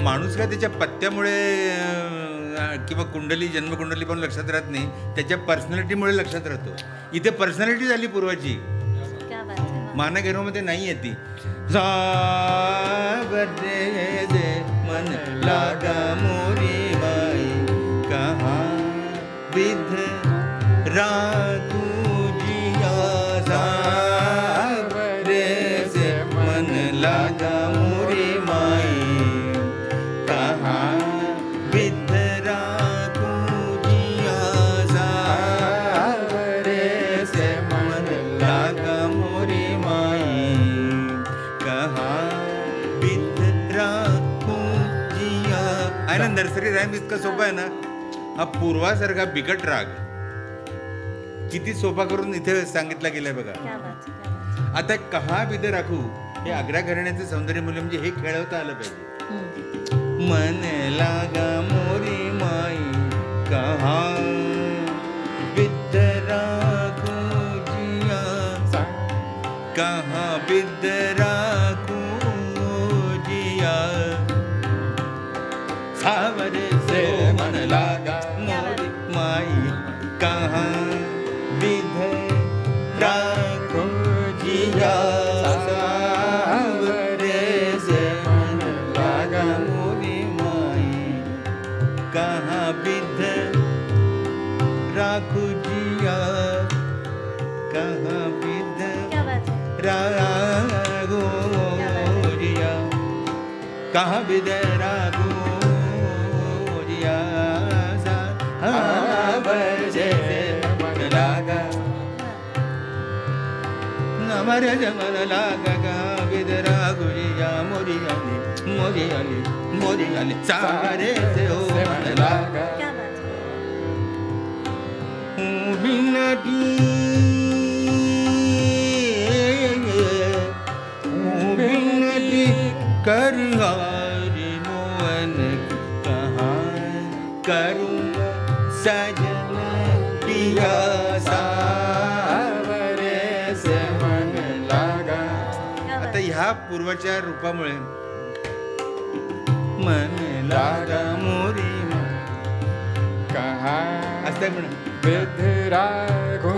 माणूस का त्याच्या पत्त्यामुळे किंवा कुंडली जन्मकुंडली पण लक्षात राहत नाही. त्याच्या पर्सनॅलिटीमुळे लक्षात राहतो. इथे पर्सनॅलिटी झाली पूर्वाची. क्या वा. मानगैरोमध्ये नाही आहे ती. मन लागा ना नर्सरी रॅम इतका सोपा आहे ना हा पूर्वासारखा बिकट राग किती सोपा करून इथे सांगितला गेलाय बघा. आता कहा राखू हे आग्रा घराण्याचं सौंदर्य मूल्य म्हणजे हे खेळवता आलं पाहिजे. मन लागा मोरी माई कहा विद राखू जिया कहा विद राखू कहाँ विध रागो जिया सावरे से मन लागा। नमर जमन लागा गा विदरा गुजिया। मोरी अली मोरी अली मोरी अली सारे से हो मन लागा। क्या बात कर हारी मोहन कहाँ करूँ सजन पिया सावरे से मन लागा। आता ह्या पूर्वाच्या रूपामुळे मन लागा मोरी कहा असं म्हणा. विध राघो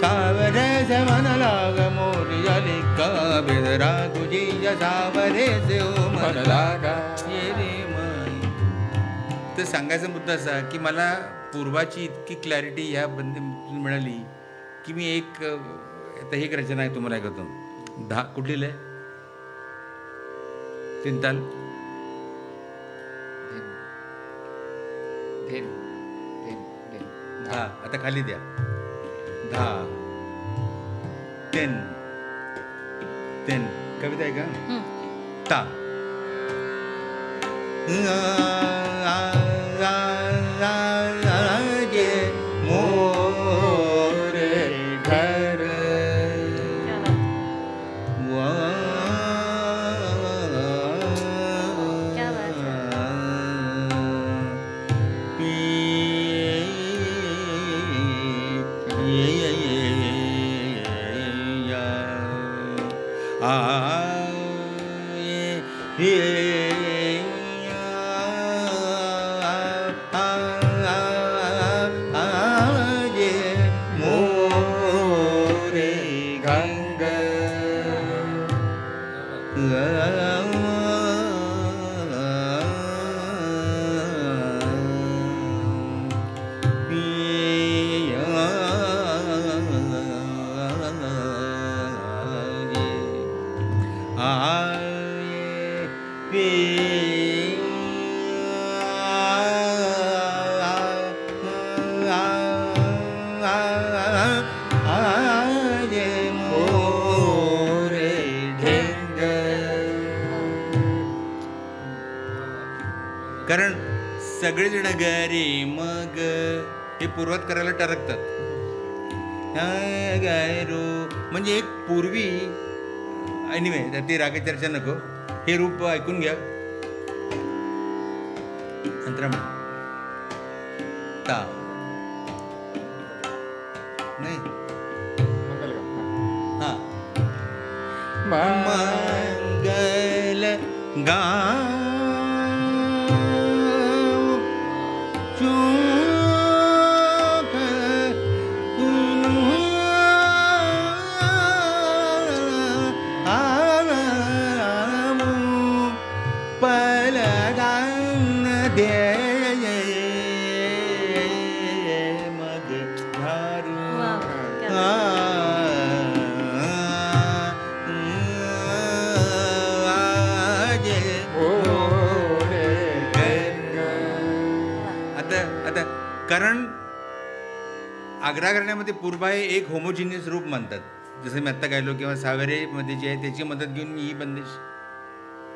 सावरे से मन लाग मोरी अली का विध राखू जिया सावरे से ओ मन लागा ये रे तर सांगायचा मुद्दा असा की मला पूर्वाची इतकी क्लॅरिटी ह्या बंद मिळाली की मी एक आता ही एक रचना आहे तुम्हाला ऐकवतो दहा कुठली आहे तीन ताल दहा आता खाली द्या. दहा तीन. तीन. कविता आहे का? हं. ता. सगळेजण गरे मग. हे पूर्वात करायला टरकतात. गायरो म्हणजे एक पूर्वी एनिवे ती रागे चर्चा नको. हे रूप ऐकून घ्या. ता. नाही. हा. आग्रा घराण्यामध्ये पूर्वा हे एक होमोजिनियस रूप मानतात जसं मी आत्ता गायलो किंवा सावेरेमध्ये जे आहे त्याची मदत घेऊन मी ही बंदिश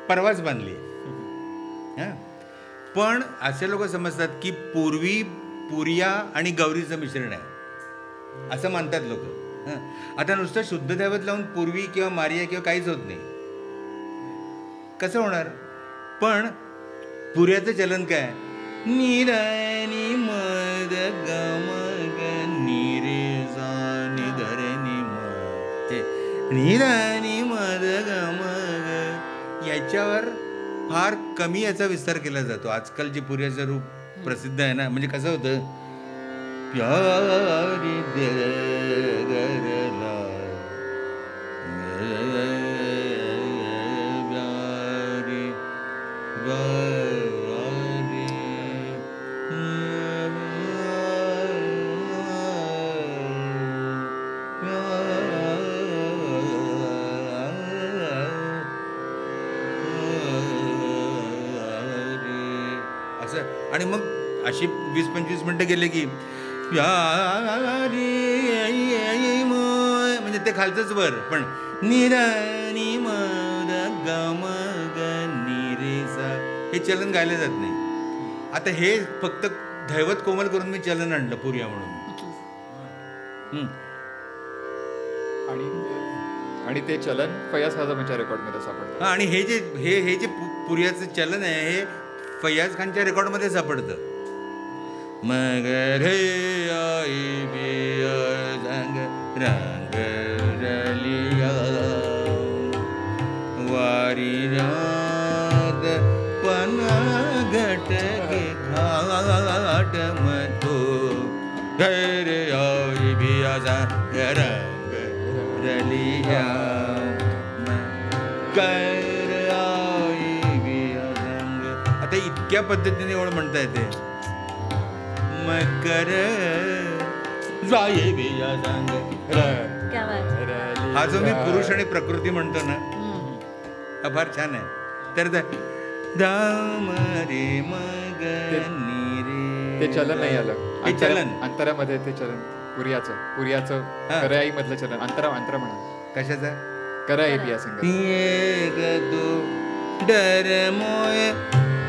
परवाच बांधली. हां. पण असे लोक समजतात की पूर्वी पुरिया आणि गौरीचं मिश्रण आहे. असं मानतात लोक. आता नुसतं शुद्ध दैवत लावून पूर्वी किंवा मारिया किंवा काहीच होत नाही. कसं होणार? पण पुऱ्याचं चलन काय? निरानी मद गम हे मद गमग याच्यावर फार कमी याचा विस्तार केला जातो. आजकाल जे पुऱ्याचं रूप प्रसिद्ध आहे ना म्हणजे कसं होतं? प्यारी दे प्यारी असं आणि मग अशी वीस पंचवीस मिनटं गेले की म्हणजे ते खालचंच वर पण निरानी मद गमग निरेसा हे चलन गायलं जात नाही. आता हे फक्त दैवत कोमल करून मी चलन आणलं पुरिया म्हणून. हम्म. आणि आणि ते चलन फयाज खाजामाच्या रेकॉर्डमध्ये सापडतं. हा, आणि हे जे हे हे जे पुरियाचं चलन आहे हे फैयाज खानच्या रेकॉर्डमध्ये सापडतं. मग रे आई रंग रंग रलिया. वारी रात पण घट घाट मतो घर आई बिया रंग रलिया. कर इतक्या पद्धतीने ओळ म्हणता येते. मकर बिया हा जो मी पुरुष आणि प्रकृती म्हणतो ना हं. हा फार छान आहे. तर द- दाम रे मग नी रे ते चलन नाही आलं. हे अंतरा- चलन. अंतरामध्ये ते चलन. पुरियाचं. पुरियाचं हा. कराई मधलं चलन. अंतरा अंतरा म्हणा. कशाचा? कराई पिया एक तू डर मोय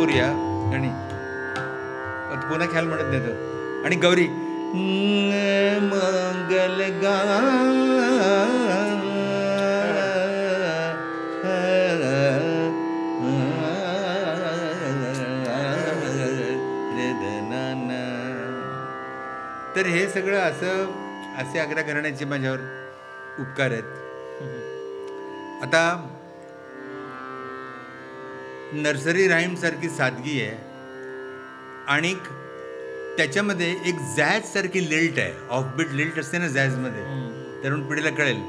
पुऱ्या आणि पुन्हा ख्याल म्हणत नाही तो आणि गौरी मंगल गा तर हे सगळं असं असे आग्रह करण्याचे माझ्यावर उपकार आहेत. आता नर्सरी राईम सारखी सादगी आहे. आणि त्याच्यामध्ये एक जॅज सारखी लिल्ट आहे. ऑफ बीट लिल्ट असते ना जॅजमध्ये. तरुण पिढीला कळेल.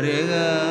रे ग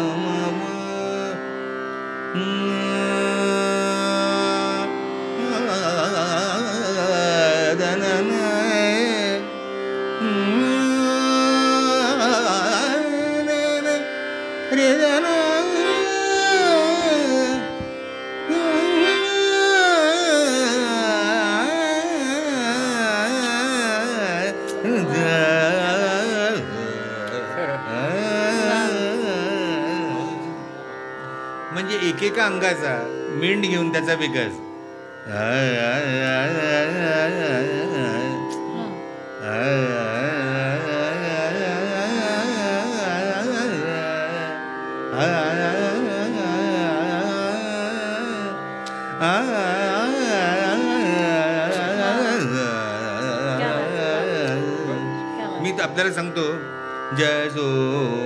एकेका अंगाचा मेंढ घेऊन त्याचा विकास. मी आपल्याला सांगतो जय सो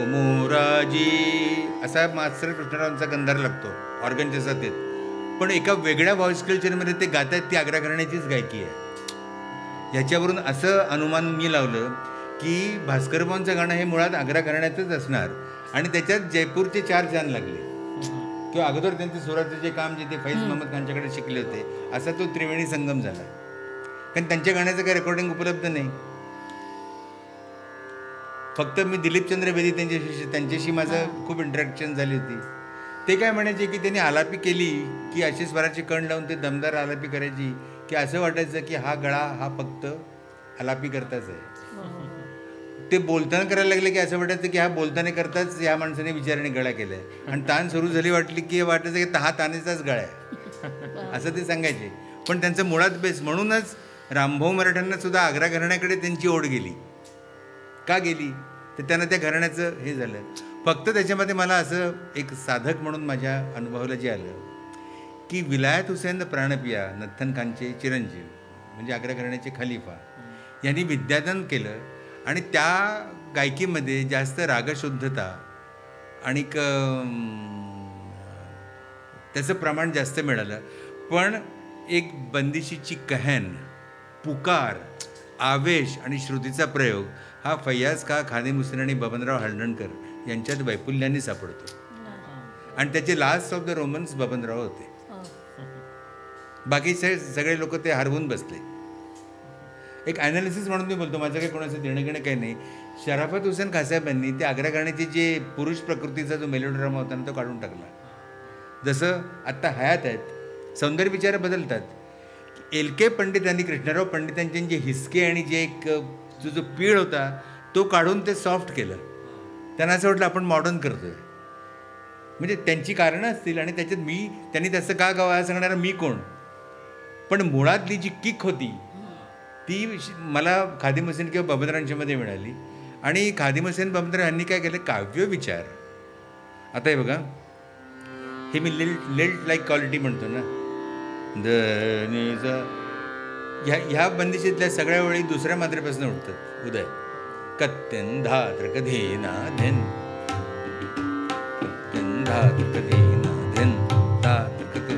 मोराजी असा मास्टर कृष्णरावांचा गंधार लागतो ऑर्गनच्या साथीत. पण एका वेगळ्या व्हॉइस कल्चरमध्ये ते गात आहेत ती आग्रा घराण्याचीच गायकी आहे. ह्याच्यावरून असं अनुमान मी लावलं की भास्कर भाऊंचं गाणं हे मुळात आग्रा घराण्याचंच असणार. आणि त्याच्यात जयपूरचे चार चांद लागले. किंवा अगोदर त्यांचे सुराचं जे काम जे ते फैज महम्मद खानच्याकडे शिकले होते असा तो त्रिवेणी संगम झाला. कारण त्यांच्या गाण्याचं काही रेकॉर्डिंग उपलब्ध नाही. फक्त मी दिलीपचंद्र बेदी त्यांच्याशी त्यांच्याशी माझं खूप इंटरॅक्शन झाली होती. ते काय म्हणायचे की त्यांनी आलापी केली की अशी स्वराची कण लावून ते दमदार आलापी करायची की असं वाटायचं की हा गळा हा फक्त आलापी करताच आहे. ते बोलताना करायला लागले की असं वाटायचं की हा बोलताना करताच या माणसाने विचाराने गळा केलाय. आणि ताण सुरू झाली वाटली की वाटायचं की हा तानेचाच गळा आहे. असं ते सांगायचे. पण त्यांचं मुळात बेस म्हणूनच रामभाऊ मराठ्यांना सुद्धा आग्रा घराण्याकडे त्यांची ओढ गेली. का गेली तर त्यांना त्या घराण्याचं हे झालं. फक्त त्याच्यामध्ये मला असं एक साधक म्हणून माझ्या अनुभवाला जे आलं की विलायत हुसेन प्राणपिया नथन खानचे चिरंजीव म्हणजे आग्रा घराण्याचे खलिफा यांनी विद्यादान केलं आणि त्या गायकीमध्ये जास्त रागशुद्धता आणि क त्याचं प्रमाण जास्त मिळालं. पण एक बंदिशीची कहन पुकार आवेश आणि श्रुतीचा प्रयोग हा फैयाज का खाने मुस्लिम आणि बबनराव हळदणकर यांच्यात वैपुल्याने सापडतो. आणि त्याचे last of the Romans Babanrao होते. बाकी सगळे लोक ते हरवून बसले. एक ॲनालिसिस म्हणून मी बोलतो माझं काही कोणाचं देणं घेणं काही नाही. शराफत हुसेन खासाहेब यांनी ते आग्रा घराण्याचे जे पुरुष प्रकृतीचा जो मेलोड्रामा होता ना तो काढून टाकला. जसं आत्ता हयात आहेत सौंदर्य विचार बदलतात. एल के पंडित आणि कृष्णराव पंडितांचे जे हिसके आणि जे एक जो जो पीळ होता तो काढून ते सॉफ्ट केलं. त्यांना असं वाटलं आपण मॉडर्न करतोय. म्हणजे त्यांची कारणं असतील आणि त्याच्यात मी त्यांनी त्याचं का गावं सांगणारा मी कोण? पण मुळातली जी किक होती ती मला खादी मसीन किंवा बबनरांच्यामध्ये मिळाली. आणि खादिम हुसेन बमदार यांनी काय केलं? काव्य विचार. आता हे बघा. हे मी लिल्ट लिल्ट लाईक क्वालिटी म्हणतो ना. द ह्या ह्या बंदिशीतल्या सगळ्या वेळी दुसऱ्या मात्रेपासून उठतात उदय. कत्यन धात्र कधेना धन कत्यन धात्र कधेना धन धात्र कधे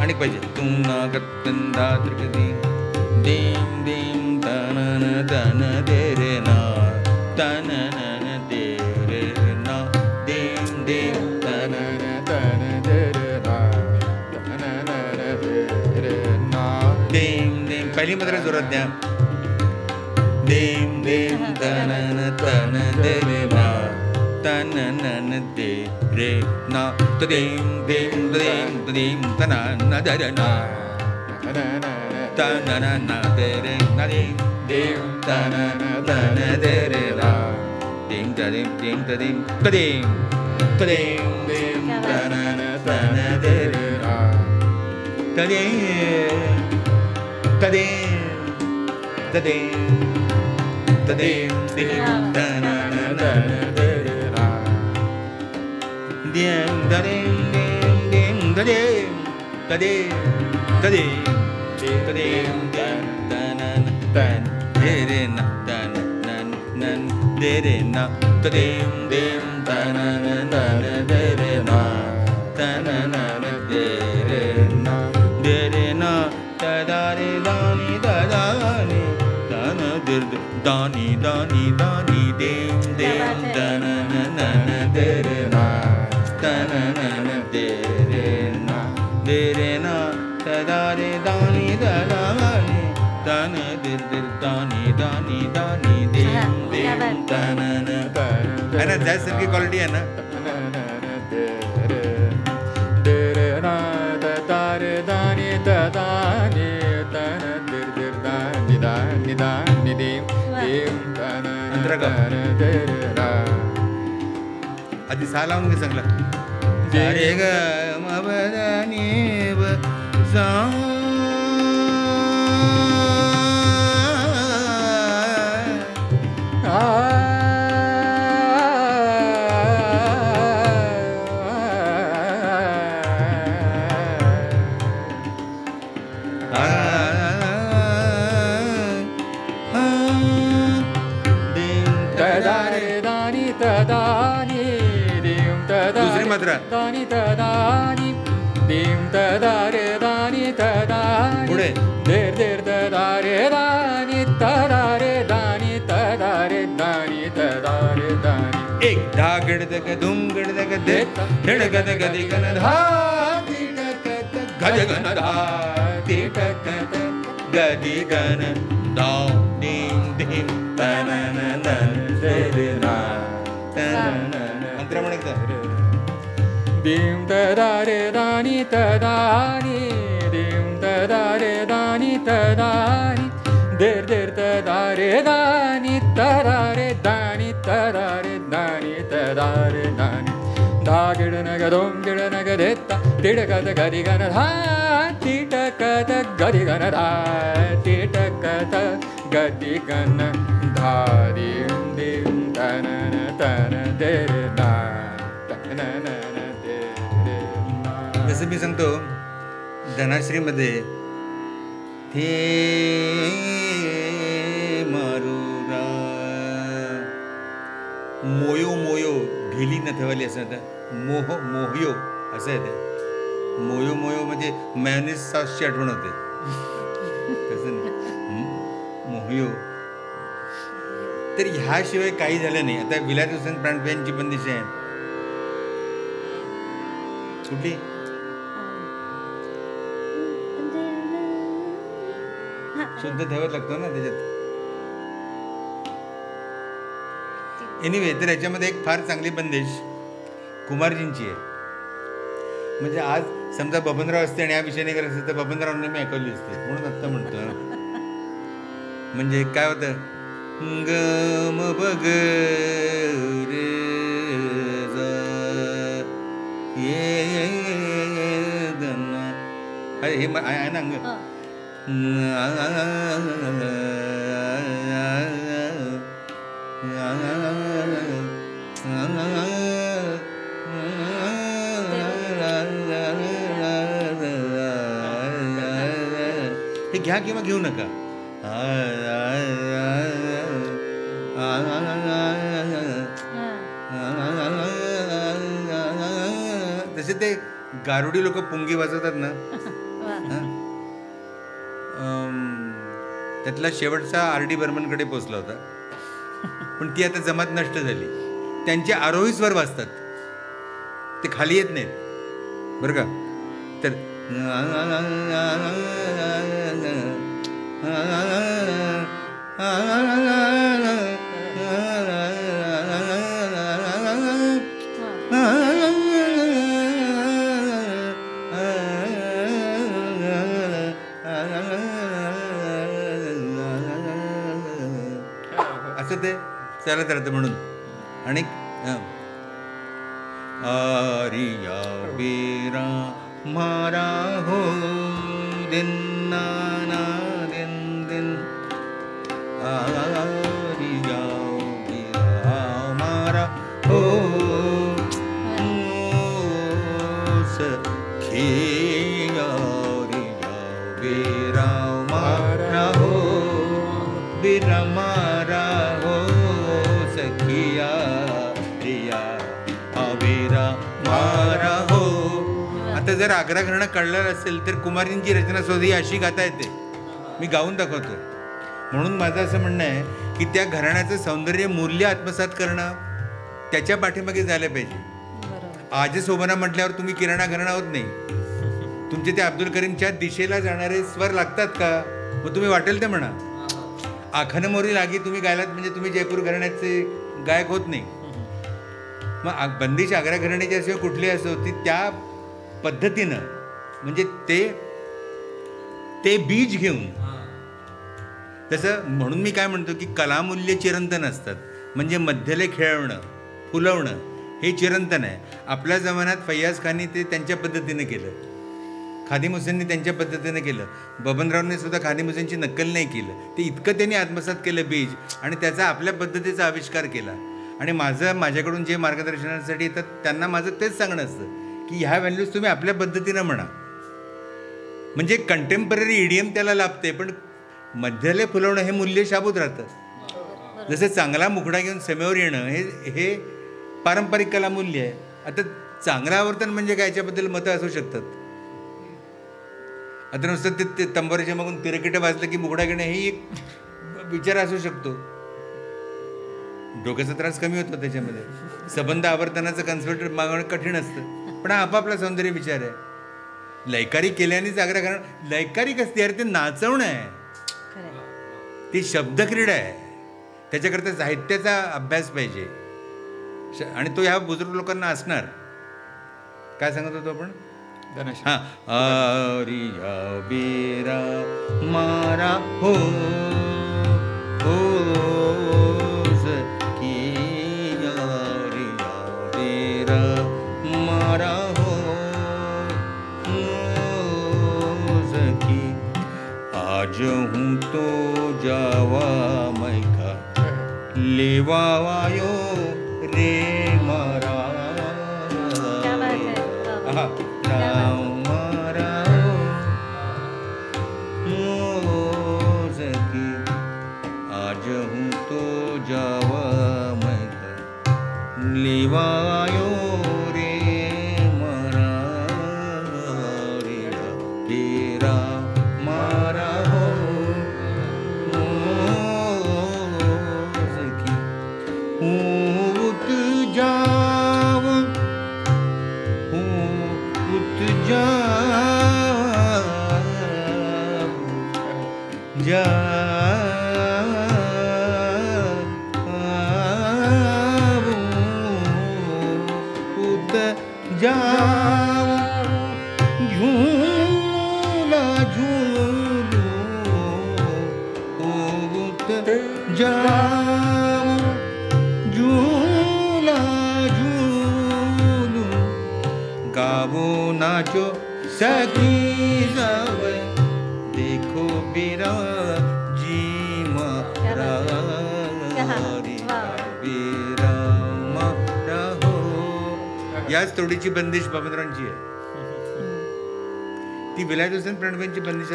आणि पाहिजे तुम ना कत्यन धात्र कधी देम देम तनन तन दे रे ना तनन दे पहिली मात्र जोरात द्या. देम देम तनन तन दे रे ना तनन दे रे ना. तदेम देम देम तदेम तना न दे रे ना. तनन न दे रे ना. देम देम तनन तन दे रे ना. देम तदेम देम तदेम तदेम तदेम देम. तनन तन दे रे ना तदेम तन दे रे ना. देम. तदेम Da-dam, da-dam, da-dam, dam, da-na-na-na-na-na-na-na. Dam, da-dam, dam, da-dam, da-dam, da-dam, da-dam, da-na-na-na-na-na. Da-da-na, da-na-na-na-na, da-da-na, da-dam, dam, da-na-na-na-na, da-da-na, da-na-na-na-na. दिर दानी दानी दानी देम देम तनन नन दे रे ना तनन दे रे ना दे रे ना तदा रे दानी ददा रे तन दिर दिर दानी दानी दानी देम देम तनन है? ना त्यासारखी क्वालिटी आहे ना? अधि सा दानी तदानी दीम तदारे दानी तदानी पुढे. देर देर तदारे दानी तदारे दानी तदारे दानी तदारे दानी। एक धा गडदग धुम गडदग दे गदी गन धा गज गन धा तिटकत गदी गन धा दीम दीम तनन नन दे रे ना तनन मंत्र म्हण दीं दारे दानि ददानि दीं दारे दानि ददा दे देर् दारे दानि दारा रे दाि दारे दानि दारे दा धा गिडनगों गिडनगदे तिडकद गदि गण धा तिटकद गदि गणा टिटक गदि गण धारिं दीं तन तन दे असं मी सांगतो धनाश्रीमध्ये थे मारुरा मोयो मोयो ढिली नथवाली असं आता मोह मोहयो असं आहे ते मोयो मोयो म्हणजे मॅनेज सासची आठवण होते. तसं मोहयो. तर ह्याशिवाय काही झालं नाही. आता विलास हुसेन प्राणप्रियांची दिशा आहे. कुठली? शुद्ध ठेवत लागतो ना त्याच्यात एनिवे तर याच्यामध्ये एक फार चांगली बंदिश कुमारजींची आहे म्हणजे आज समजा बबनराव असते आणि या विषयाने करत असते तर बबनरावने मी ऐकवली असते म्हणून आत्ता म्हणतो म्हणजे काय होतं गम बग रे ये ये ये हे आहे ना अंग हे घ्या किंवा घेऊ नका. तसे ते गारुडी लोक पुंगी वाजवतात ना. त्यातला शेवटचा आर डी बर्मनकडे पोचला होता. पण ती आता जमात नष्ट झाली. त्यांचे आरोही स्वर वाचतात ते खाली येत नाहीत. बरं का? तर वा चालत राहतं म्हणून. आणि जर आग्रा घराणं कळलं असेल तर कुमारींची रचना शोध ही अशी गाता येते. मी गाऊन दाखवतो. म्हणून माझं असं म्हणणं आहे की त्या घराण्याचं सौंदर्य मूल्य आत्मसात करणं त्याच्या पाठीमागे झालं पाहिजे. आज सोबना म्हटल्यावर तुम्ही किराणा घराणा होत नाही. तुमचे ते अब्दुल करीमच्या दिशेला जाणारे स्वर लागतात का? मग तुम्ही वाटेल ते म्हणा. आखानं मोरी लागी तुम्ही गायलात म्हणजे तुम्ही जयपूर घराण्याचे गायक होत नाही. मग बंदिश आग्रा घराण्याची असो कुठली असो ती त्या पद्धतीनं म्हणजे ते ते बीज घेऊन. तसं म्हणून मी काय म्हणतो की कलामूल्य चिरंतन असतात. म्हणजे मध्यले खेळवणं फुलवणं हे चिरंतन आहे. आपल्या जमान्यात फैयाज खानी ते त्यांच्या पद्धतीनं केलं. खादिम हुसेननी त्यांच्या पद्धतीनं केलं. बबनरावने सुद्धा खादिम हुसेनची नक्कल नाही केलं. ते इतकं त्यांनी आत्मसात केलं बीज आणि त्याचा आपल्या पद्धतीचा आविष्कार केला. आणि माझं माझ्याकडून जे मार्गदर्शनासाठी येतात त्यांना माझं तेच सांगणं असतं. की ह्या व्हॅल्यूज तुम्ही आपल्या पद्धतीनं म्हणा. म्हणजे कंटेम्पररी इडियम त्याला लाभते पण मध्यले फुलवणं हे मूल्य शाबूत राहतं. जसं चांगला मुखडा घेऊन सेमेवर येणं हे हे पारंपरिक कला मूल्य आहे. आता चांगलं आवर्तन म्हणजे काय? याच्याबद्दल मतं असू शकतात. आता नुसतं ते ते तंबारीच्या मागून तिरकिटं वाजलं की मुखडा घेणं हे एक विचार असू शकतो. डोक्याचा त्रास कमी होतो त्याच्यामध्ये. संबंध आवर्तनाचं कन्सेप्ट मागवणं कठीण असतं. पण हा आपापला सौंदर्य विचार आहे. लयकारी केल्यानेच आग्रा कारण लयकारी कसली अरे ते नाचवणं आहे. ती शब्दक्रीडा आहे. त्याच्याकरता साहित्याचा अभ्यास पाहिजे. श- आणि तो ह्या बुजुर्ग लोकांना असणार. काय सांगत होतो आपण? हा. आरिया बेरा मारा हो. शिवा सखी सब देखो बिरा जी हो। याच तोडीची बंदिश बाबनरावांची आहे. ती विलायत हुसेन प्रणवांची बंदिश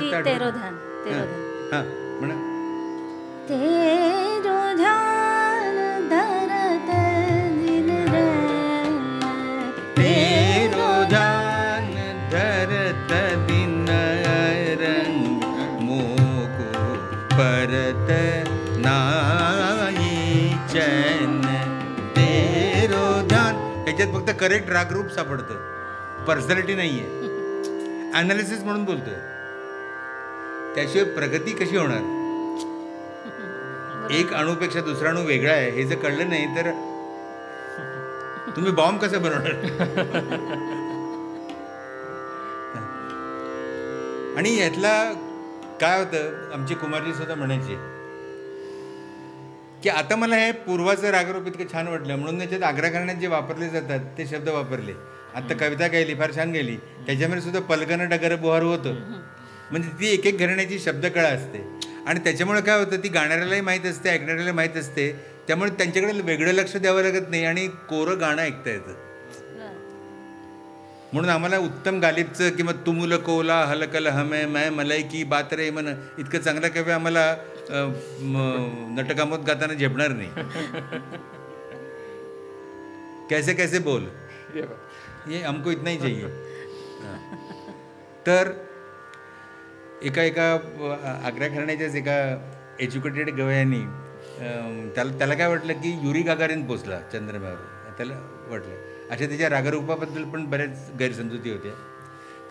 फक्त करेक्ट रागरूप सापडतं. पर्सनॅलिटी नाही आहे ॲनालिसिस म्हणून बोलतोय. त्याशिवाय प्रगती कशी होणार? एक अणूपेक्षा दुसरा अणू वेगळा आहे हे जर कळलं नाही तर तुम्ही बॉम्ब कसं बनवणार? आणि यातला काय होतं आमची कुमारजी सुद्धा म्हणायची की आता मला हे पूर्वाचं रागरूप इतकं छान वाटलं. म्हणून त्याच्यात आग्रा करण्यात जे वापरले जातात ते शब्द वापरले. आता कविता गायली फार छान गेली. त्याच्यामध्ये सुद्धा पलगन डगर बुहार होतं. म्हणजे ती एक एक घराण्याची शब्दकळा असते. आणि त्याच्यामुळे काय होतं ती गाणाऱ्यालाही माहीत असते ऐकणाऱ्याला माहीत असते. त्यामुळे त्यांच्याकडे वेगळं लक्ष द्यावं लागत नाही आणि कोरं गाणं ऐकता येतं. म्हणून आम्हाला उत्तम गालिबचं किंवा तुमुल कोला हलकल हमे मैं मलाई की बात रे मन इतकं चांगलं कवी आम्हाला नटकामोत गाताना झेपणार नाही. कैसे कैसे बोल? ये हमको इतना ही चाहिए. तर एका एका आग्रा घराण्याच्याच एका एज्युकेटेड गवयानी त्याला त्याला काय वाटलं की युरी गागारीन पोचला चंद्रमावर त्याला वाटलं. अशा त्याच्या रागरूपाबद्दल पण बऱ्याच गैरसमजुती होत्या.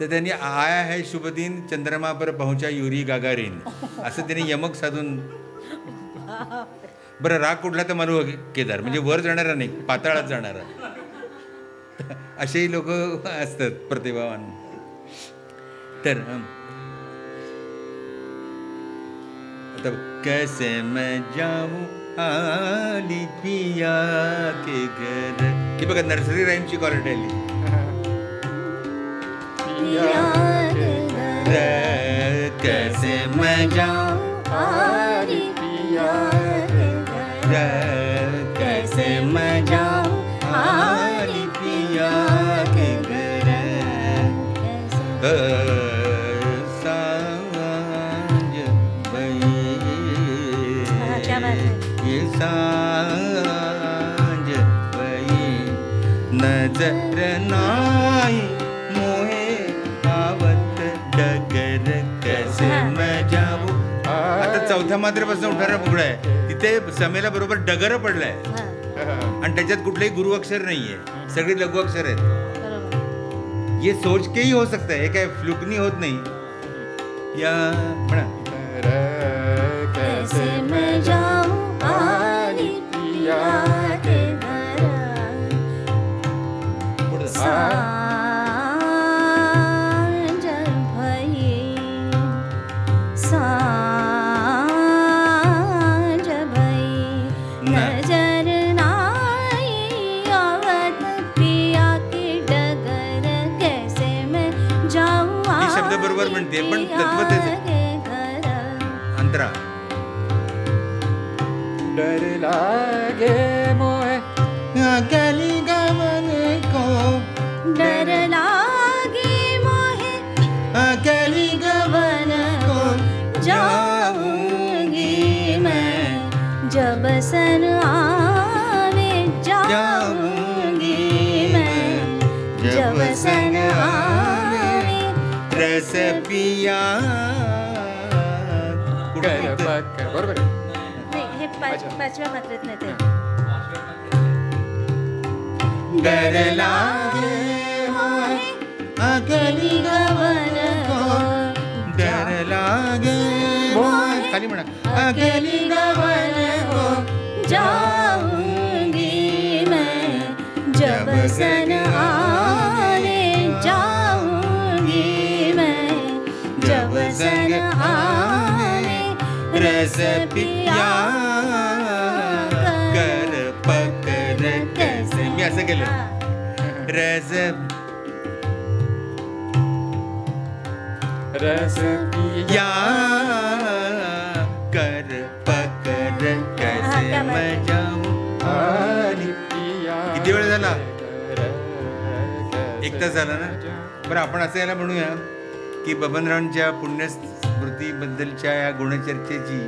तर त्यांनी आया है शुभ दिन चंद्रमा पर पहुंचा युरी गागारीन. असं त्यांनी यमक साधून बरं राग कुठला तर मारू केदार. म्हणजे वर जाणारा नाही पाताळात जाणारा. असेही लोक असतात प्रतिभावान. तर आता कैसे मैं जाऊं आली पिया के घर? ही बघा नर्सरी राईमची क्वालिटी आली कैसे मैं जाऊं र, कैसे मैं जाऊं आली पिया के घर सांझ। ये नजर चौथ्या मात्रेपासून उठारा फुगडा आहे. तिथे समेला बरोबर डगर पडलाय. आणि त्याच्यात कुठलंही गुरु अक्षर नाहीये. सगळी लघु अक्षर आहेत. बरोबर. ये सोच के ही हो सकता है हे काय फ्लुकनी होत नाही. या म्हणा. म्हणते, पण तत्व तेच आहे. आली घर अंतरा डर लागे मोहे रस पिया। कर बरोबर आहे. नाही पाच पाचव्या मात्रेत नाही ते. डर लागे अगली गवन को। डर लागे खाली म्हणा. अकेली गवन को। जाऊँगी मैं जब सन आने पिया कर पकर कैसे मी असं केलं रस रस पिया कर पकर कैसे हा, बात मैं जाऊँ। किती वेळ झाला? एक तास झाला ना? बरं आपण असं याला म्हणूया की बबनरावांच्या पुण्य स्मृतीबद्दलच्या या गुणचर्चेची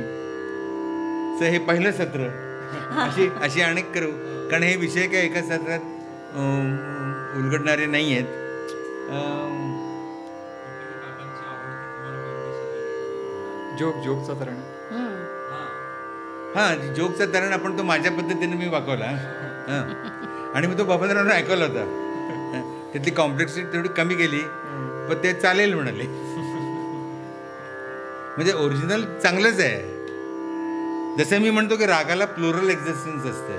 च हे पहिलं सत्र. अशी अशी अनेक करू. कारण हे विषय काय एका सत्रात उलगडणारे नाही आहेत जोक जोकचा तरण. हं. हां जोकचा तरण आपण तो माझ्या पद्धतीने मी वाकवला. हां. आणि मी तो बाबांना ऐकवला होता. त्यातली कॉम्प्लेक्सिटी तेवढी कमी केली. पण ते चालेल म्हणाले. म्हणजे ओरिजिनल चांगलंच आहे. जसं मी म्हणतो की रागाला प्लुरल एक्झिस्टन्स असते.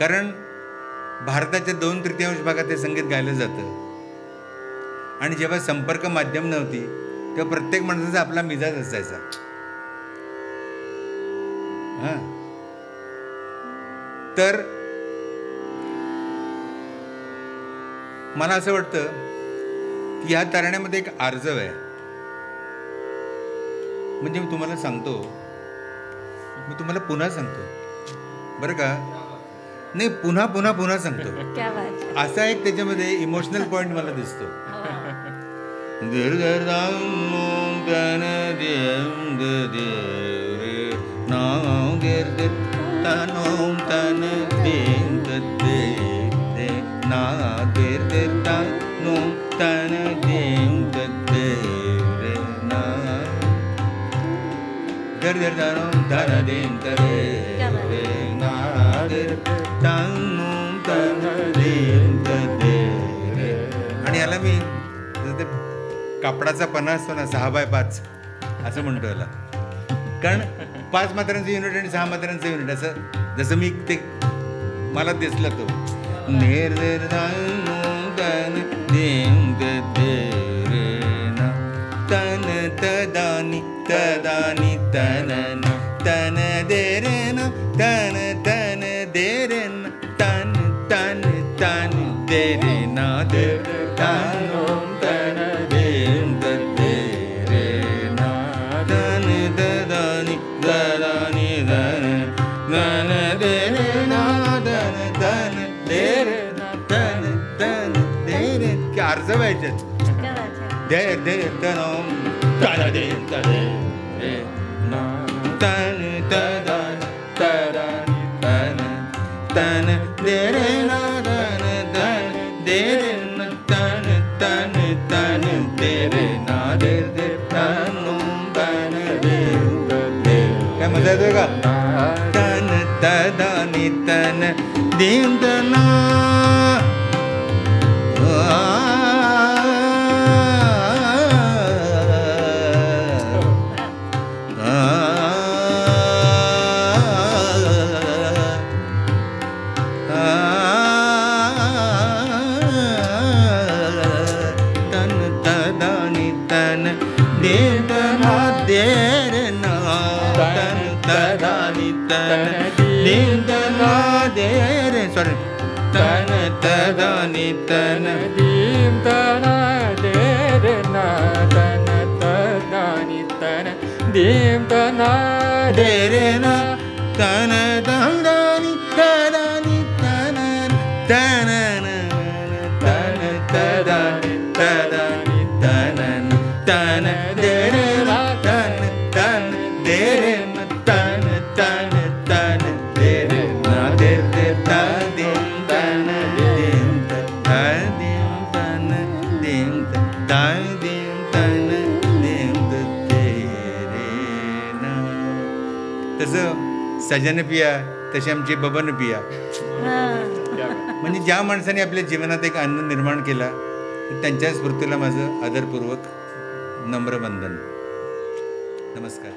कारण भारताच्या दोन तृतीयांश भागात हे संगीत गायलं जातं. आणि जेव्हा संपर्क माध्यम नव्हती तेव्हा प्रत्येक माणसाचा आपला मिजाज असायचा. हा. तर मला असं वाटतं की ह्या तारण्यामध्ये एक आर्जव आहे. म्हणजे मी तुम्हाला सांगतो. मी तुम्हाला पुन्हा सांगतो. बरं का? नाही पुन्हा पुन्हा पुन्हा सांगतो. क्या बात है. असा एक त्याच्यामध्ये इमोशनल पॉइंट मला दिसतो. दर दर दर तनोम तन देम द क्या तन आणि याला मी जसं ते कापडाचा पन्हा असतो ना सहा बाय पाच असं म्हणतो याला. कारण पाच मात्रांचं युनिट आणि सहा मात्रांचं युनिट असं जसं मी ते मला दिसलं तो. नेर तन द ना. तन तदानी तदानी तन दे रे ना दे तनो तन देम द दे रे ना तन तदानी तदानी तन तन दे रे ना तन तन दे रे ना तन तन दे रे की अर्ज व्हायच्यात क्या बात है. दे दे तनोम तन दे तन रे ना तन तदान तदान तन तन दे काय मजा येतोय का तन तदानी तन देम सदा नितन दीन्तन देरनातन तदा नितन दीन्तन तदानि तन दीपना सजन पिया तशी आमची बबन पिया. म्हणजे ज्या माणसाने आपल्या जीवनात एक आनंद निर्माण केला त्यांच्या स्मृतीला माझं आदरपूर्वक नम्र वंदन. नमस्कार.